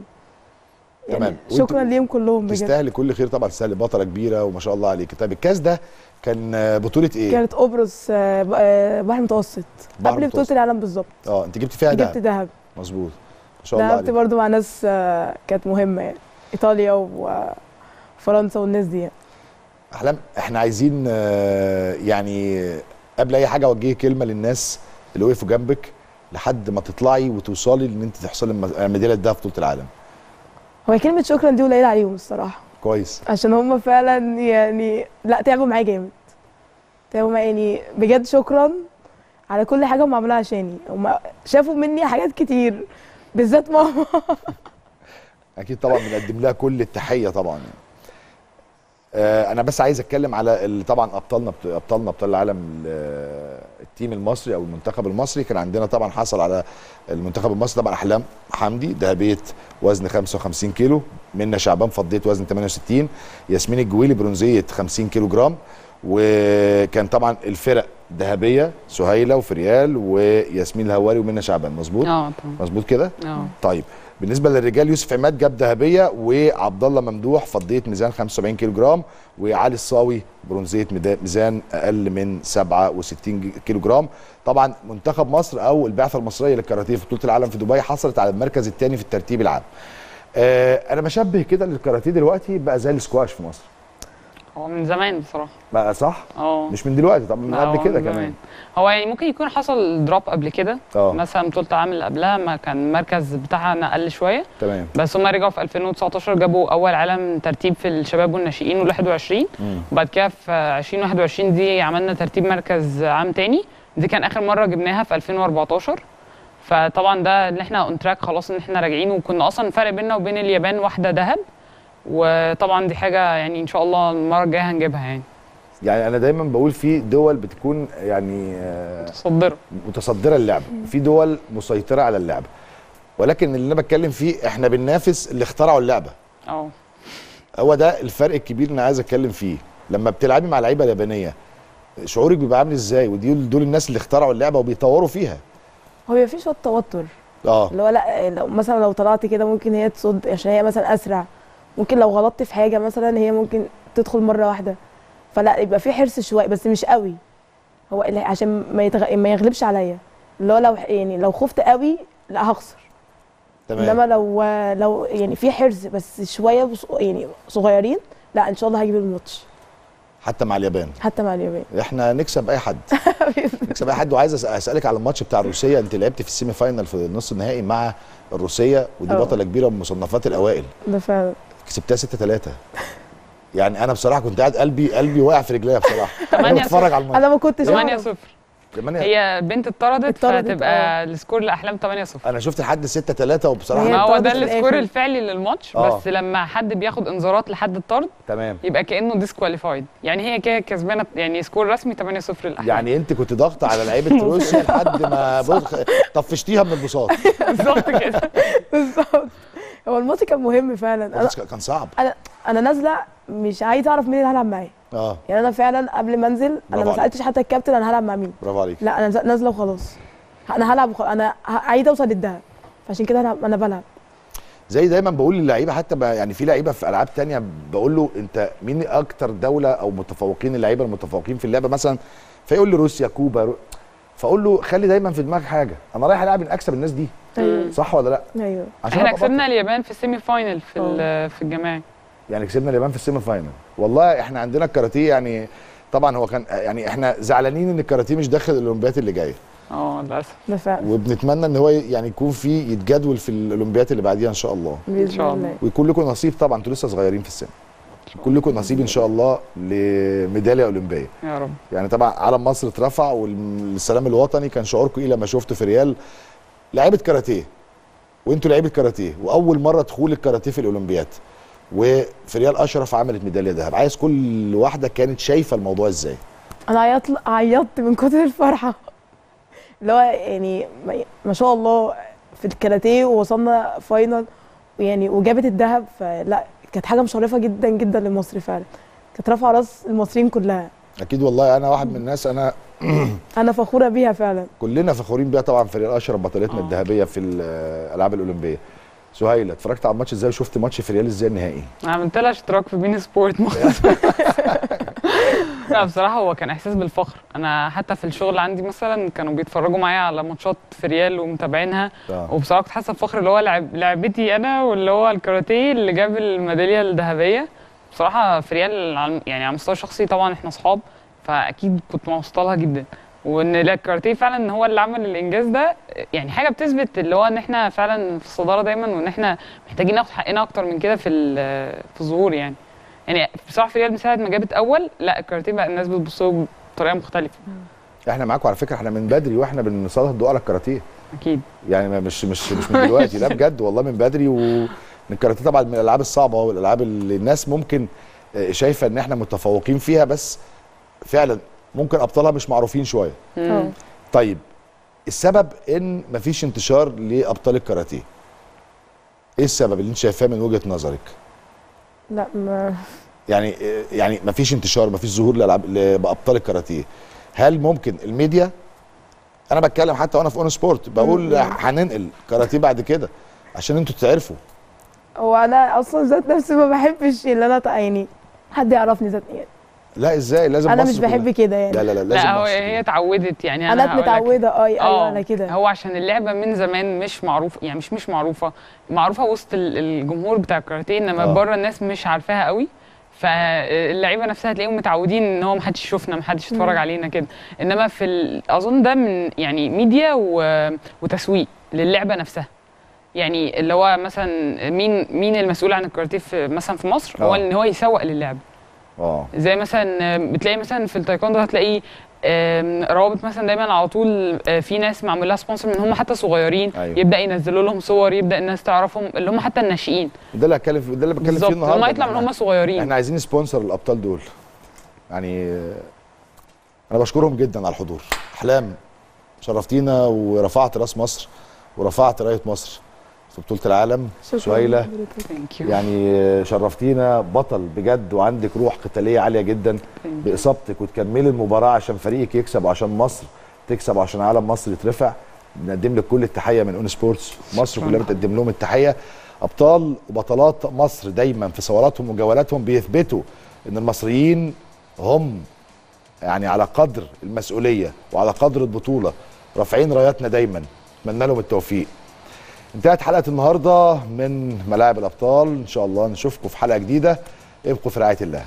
يعني تمام. شكرا ليهم كلهم بجد. تستاهلي كل خير طبعا تستاهلي بطلة كبيرة وما شاء الله عليك. طيب الكاس ده كان بطولة إيه؟ كانت قبرص آه، آه، بحر متوسط. قبل. بطولة العالم بالظبط. آه انت جبت فيها جبت دهب. دهب مظبوط. ما شاء الله دهبت برضو مع ناس آه، كانت مهمة يعني. إيطاليا وفرنسا والناس دي. يعني. أحلام إحنا عايزين آه، يعني قبل أي حاجة أوجه كلمة للناس اللي وقفوا جنبك لحد ما تطلعي وتوصلي إن أنت تحصلي الم- ميدالية الذهب في بطولة العالم. هو كلمة شكرا دي قليلة عليهم الصراحة. كويس. عشان هم فعلا يعني لا تعبوا معايا جامد. تعبوا معايا يعني بجد شكرا على كل حاجة هم عملوها عشاني. هم شافوا مني حاجات كتير بالذات ماما. أكيد طبعا بنقدم لها كل التحية طبعا يعني. آه أنا بس عايز أتكلم على اللي طبعا أبطالنا أبطالنا أبطال العالم ال- ال team المصري أو المنتخب المصري. كان عندنا طبعا حصل على المنتخب المصري طبعا أحلام حمدي ذهبية وزن 55 كيلو. منى شعبان فضية وزن 68 ياسمين الجويلي برونزية 50 كيلو جرام. وكان طبعا الفرق ذهبية سهيلة وفريال وياسمين الهواري ومنى شعبان. مظبوط؟ آه مظبوط كده؟ آه. طيب. بالنسبة للرجال يوسف عماد جاب ذهبية وعبد الله ممدوح فضية ميزان 75 كيلو جرام وعلي الصاوي برونزيه ميزان أقل من 67 كيلو جرام طبعا منتخب مصر أو البعثة المصرية للكاراتيه في بطولة العالم في دبي حصلت على المركز الثاني في الترتيب العام. آه أنا بشبه كده للكاراتيه دلوقتي بقى زي السكواش في مصر. هو من زمان بصراحة. بقى صح؟ آه. مش من دلوقتي طب من قبل كده. كمان. هو يعني ممكن يكون حصل drop قبل كده. آه. مثلا بطوله العالم اللي قبلها ما كان المركز بتاعها أقل شوية. تمام. بس هم رجعوا في 2019 جابوا أول عالم ترتيب في الشباب والناشئين وال 21 مم. وبعد كده في 2021 دي عملنا ترتيب مركز عام تاني. دي كان آخر مرة جبناها في 2014 فطبعا ده اللي إحنا on track خلاص إن إحنا راجعين. وكنا أصلا فرق بيننا وبين اليابان واحدة ذهب. وطبعا دي حاجة يعني إن شاء الله المرة الجاية هنجيبها يعني. يعني أنا دايما بقول في دول بتكون يعني آه متصدرة متصدره اللعبة. في دول مسيطرة على اللعبة. ولكن اللي أنا بتكلم فيه إحنا بننافس اللي اخترعوا اللعبة. آه هو ده الفرق الكبير اللي أنا عايز أتكلم فيه. لما بتلعبي مع لعيبة يابانية شعورك بيبقى عامل إزاي؟ ودي دول الناس اللي اخترعوا اللعبة وبيطوروا فيها. هو بيبقى في شوية توتر آه. اللي هو لأ لو مثلا لو طلعت كده ممكن هي تصد عشان هي مثلا أسرع. ممكن لو غلطت في حاجة مثلا هي ممكن تدخل مرة واحدة. فلا يبقى في حرص شوية بس مش قوي. هو عشان ما يتغ... ما يغلبش عليا. اللي هو لو يعني لو خفت قوي لا هخسر. تمام. إنما لو لو يعني في حرص بس شوية بص... يعني صغيرين لا إن شاء الله هجيب الماتش. حتى مع اليابان. حتى مع اليابان. إحنا نكسب أي حد. نكسب أي حد. وعايز أسألك على الماتش بتاع الروسيه أنت لعبت في ال semi-final في النص النهائي مع الروسيه ودي آه. بطلة كبيرة من مصنفات الأوائل. ده فعلا. كسبتها 6 3 يعني أنا بصراحة كنت قاعد قلبي قلبي واقع في رجليا بصراحة. أنا بتفرج على الماتش. أنا ما كنتش 8 أعرف. 0 كمان هي بنت اتطردت فتبقى ال score لأحلام 8 0 أنا شفت لحد 6 3 وبصراحة ما هو ده ال score. الفعلي للماتش آه. بس لما حد بياخد انذارات لحد الطرد تمام. يبقى كأنه disqualified يعني هي كده كسبانة يعني score رسمي 8 0 لأحلام يعني أنت كنت ضاغطه على لعيبة روسيا لحد ما طفشتيها من البساط. بالظبط كده. بالظبط. هو الماتش كان مهم فعلا. أنا الماتش كان صعب. أنا نازلة مش عايزة أعرف مين اللي هلعب معاه آه. يعني أنا فعلا قبل ما أنزل أنا ما. سألتش حتى الكابتن أنا هلعب مع مين. برافو عليك. لا أنا نازله وخلاص. أنا هلعب وخ... أنا عايزة أوصل للدهب. فعشان كده أنا أنا بلعب. زي دايما بقول للعيبة حتى يعني في لعيبة في ألعاب تانية بقول له أنت مين أكتر دولة أو متفوقين اللعيبة المتفوقين في اللعبة؟ مثلا فيقول لي روسيا كوبا رو... فأقول له خلي دايما في دماغك حاجة. أنا رايح ألعب إن أكسب الناس دي. أيوه صح ولا لا؟ أيوه. عشان إحنا كسبنا. اليابان في ال semi-final في ال- في الجماعي. يعني كسبنا اليابان في ال semi-final والله إحنا عندنا الكاراتيه يعني طبعا هو كان يعني إحنا زعلانين إن الكاراتيه مش داخل الأولمبياد اللي جاية آه للأسف. وبنتمنى إن هو يعني يكون في يتجدول في الأولمبياد اللي بعديها إن شاء الله. بإذن شاء الله. ويكون لكم نصيب طبعا أنتوا لسه صغيرين في السن. كلكم نصيب إن شاء الله لميدالية أولمبية. يا رب. يعني طبعا علم مصر اترفع والسلام الوطني كان شعوركم إيه لما شفتوا في ريال؟ لعيبة كاراتيه. وانتوا لعيبة كاراتيه. وأول مرة دخول الكاراتيه في الأولمبياد. وفي ريال أشرف عملت ميدالية ذهب. عايز كل واحدة كانت شايفة الموضوع إزاي. أنا عيطت عيطت من كتر الفرحة. اللي هو يعني ما- ما شاء الله في الكاراتيه ووصلنا فاينل يعني وجابت الذهب. فلا كانت حاجة مشرفة جدا جدا لمصر فعلا. كانت رافعة راس المصريين كلها. أكيد والله. أنا واحد من الناس. أنا أنا فخورة بيها فعلا. كلنا فخورين بيها طبعا في ريال أشرف بطلتنا آه. الذهبية في الألعاب الأولمبية. سهيله اتفرجت على الماتش إزاي وشفت ماتش فريال إزاي النهائي؟ أنا عملت لها اشتراك في beIN Sports. لا بصراحة هو كان إحساس بالفخر. أنا حتى في الشغل عندي مثلا كانوا بيتفرجوا معايا على ماتشات فريال ومتابعينها. آه. وبصراحة كنت حاسة بفخر اللي هو لعب لعبتي أنا واللي هو الكاراتيه اللي جاب الميدالية الذهبية. بصراحة فريال يعني على المستوى الشخصي طبعا إحنا أصحاب. فأكيد كنت مبسوطه لها جدا. وإن لا الكاراتيه فعلا هو اللي عمل الإنجاز ده يعني حاجة بتثبت اللي هو إن إحنا فعلا في الصدارة دايما وإن إحنا محتاجين ناخد حقنا أكتر من كده في في الظهور يعني. يعني بصراحة في ريال من ساعة ما جابت أول لا الكاراتيه بقى الناس بتبص له بطريقة مختلفة. إحنا معاكم على فكرة إحنا من بدري وإحنا بنسلط الضوء على الكاراتيه. أكيد. يعني مش مش مش من دلوقتي لا بجد والله من بدري. و الكاراتيه طبعا من الألعاب الصعبة والألعاب اللي الناس ممكن آه، شايفة إن إحنا متفوقين فيها بس فعلا ممكن أبطالها مش معروفين شوية. طيب السبب إن مفيش انتشار لأبطال الكاراتيه. إيه السبب اللي أنت شايفاه من وجهة نظرك؟ لا ما يعني يعني مفيش انتشار مفيش ظهور لأبطال الكاراتيه. هل ممكن الميديا أنا بتكلم حتى وأنا في أون سبورت بقول هننقل كاراتيه بعد كده عشان أنتوا تعرفوا. هو أنا أصلا ذات نفسي ما بحبش اللي أنا يعني حد يعرفني ذات يعني لا إزاي؟ لازم أنا مش بحب. كده يعني. لا لا لا لازم لا هو هي. اتعودت يعني. أنا متعوده آه أيوه أنا كده. هو عشان اللعبة من زمان مش معروفه يعني مش مش معروفة. معروفة وسط ال- الجمهور بتاع الكاراتيه إنما آه. بره الناس مش عارفاها قوي. فاللعيبة نفسها هتلاقيهم متعودين إن هو محدش يشوفنا محدش يتفرج. علينا كده. إنما في ال... أظن ده من يعني ميديا و... وتسويق للعبة نفسها. يعني اللي هو مثلا مين مين المسؤول عن الكاراتيه في مثلا في مصر؟ هو آه. إن هو يسوق للعبه آه. زي مثلا بتلاقي مثلا في التايكوندو هتلاقي روابط مثلا دايما على طول آه، في ناس معمول لها sponsor من هم حتى صغيرين أيوة. يبدأ ينزلوا لهم صور يبدأ الناس تعرفهم اللي هم حتى الناشئين. ده اللي هتكلم ده اللي بتكلم فيه النهارده. هم يطلع من هم صغيرين. إحنا عايزين sponsor الأبطال دول. يعني أنا بشكرهم جدا على الحضور. أحلام شرفتينا ورفعت رأس مصر ورفعت راية مصر. في بطولة العالم سهيله يعني شرفتينا بطل بجد وعندك روح قتالية عالية جدا. بإصابتك وتكملي المباراة عشان فريقك يكسب وعشان مصر تكسب وعشان علم مصر يترفع. بنقدم لك كل التحية من أون سبورتس مصر. كلها بتقدم لهم التحية. أبطال وبطلات مصر دايما في صوراتهم وجولاتهم بيثبتوا إن المصريين هم يعني على قدر المسؤولية وعلى قدر البطولة رافعين راياتنا دايما. اتمنى لهم التوفيق. انتهت حلقة النهارده من ملاعب الأبطال. إن شاء الله نشوفكم في حلقة جديدة. ابقوا في رعاية الله.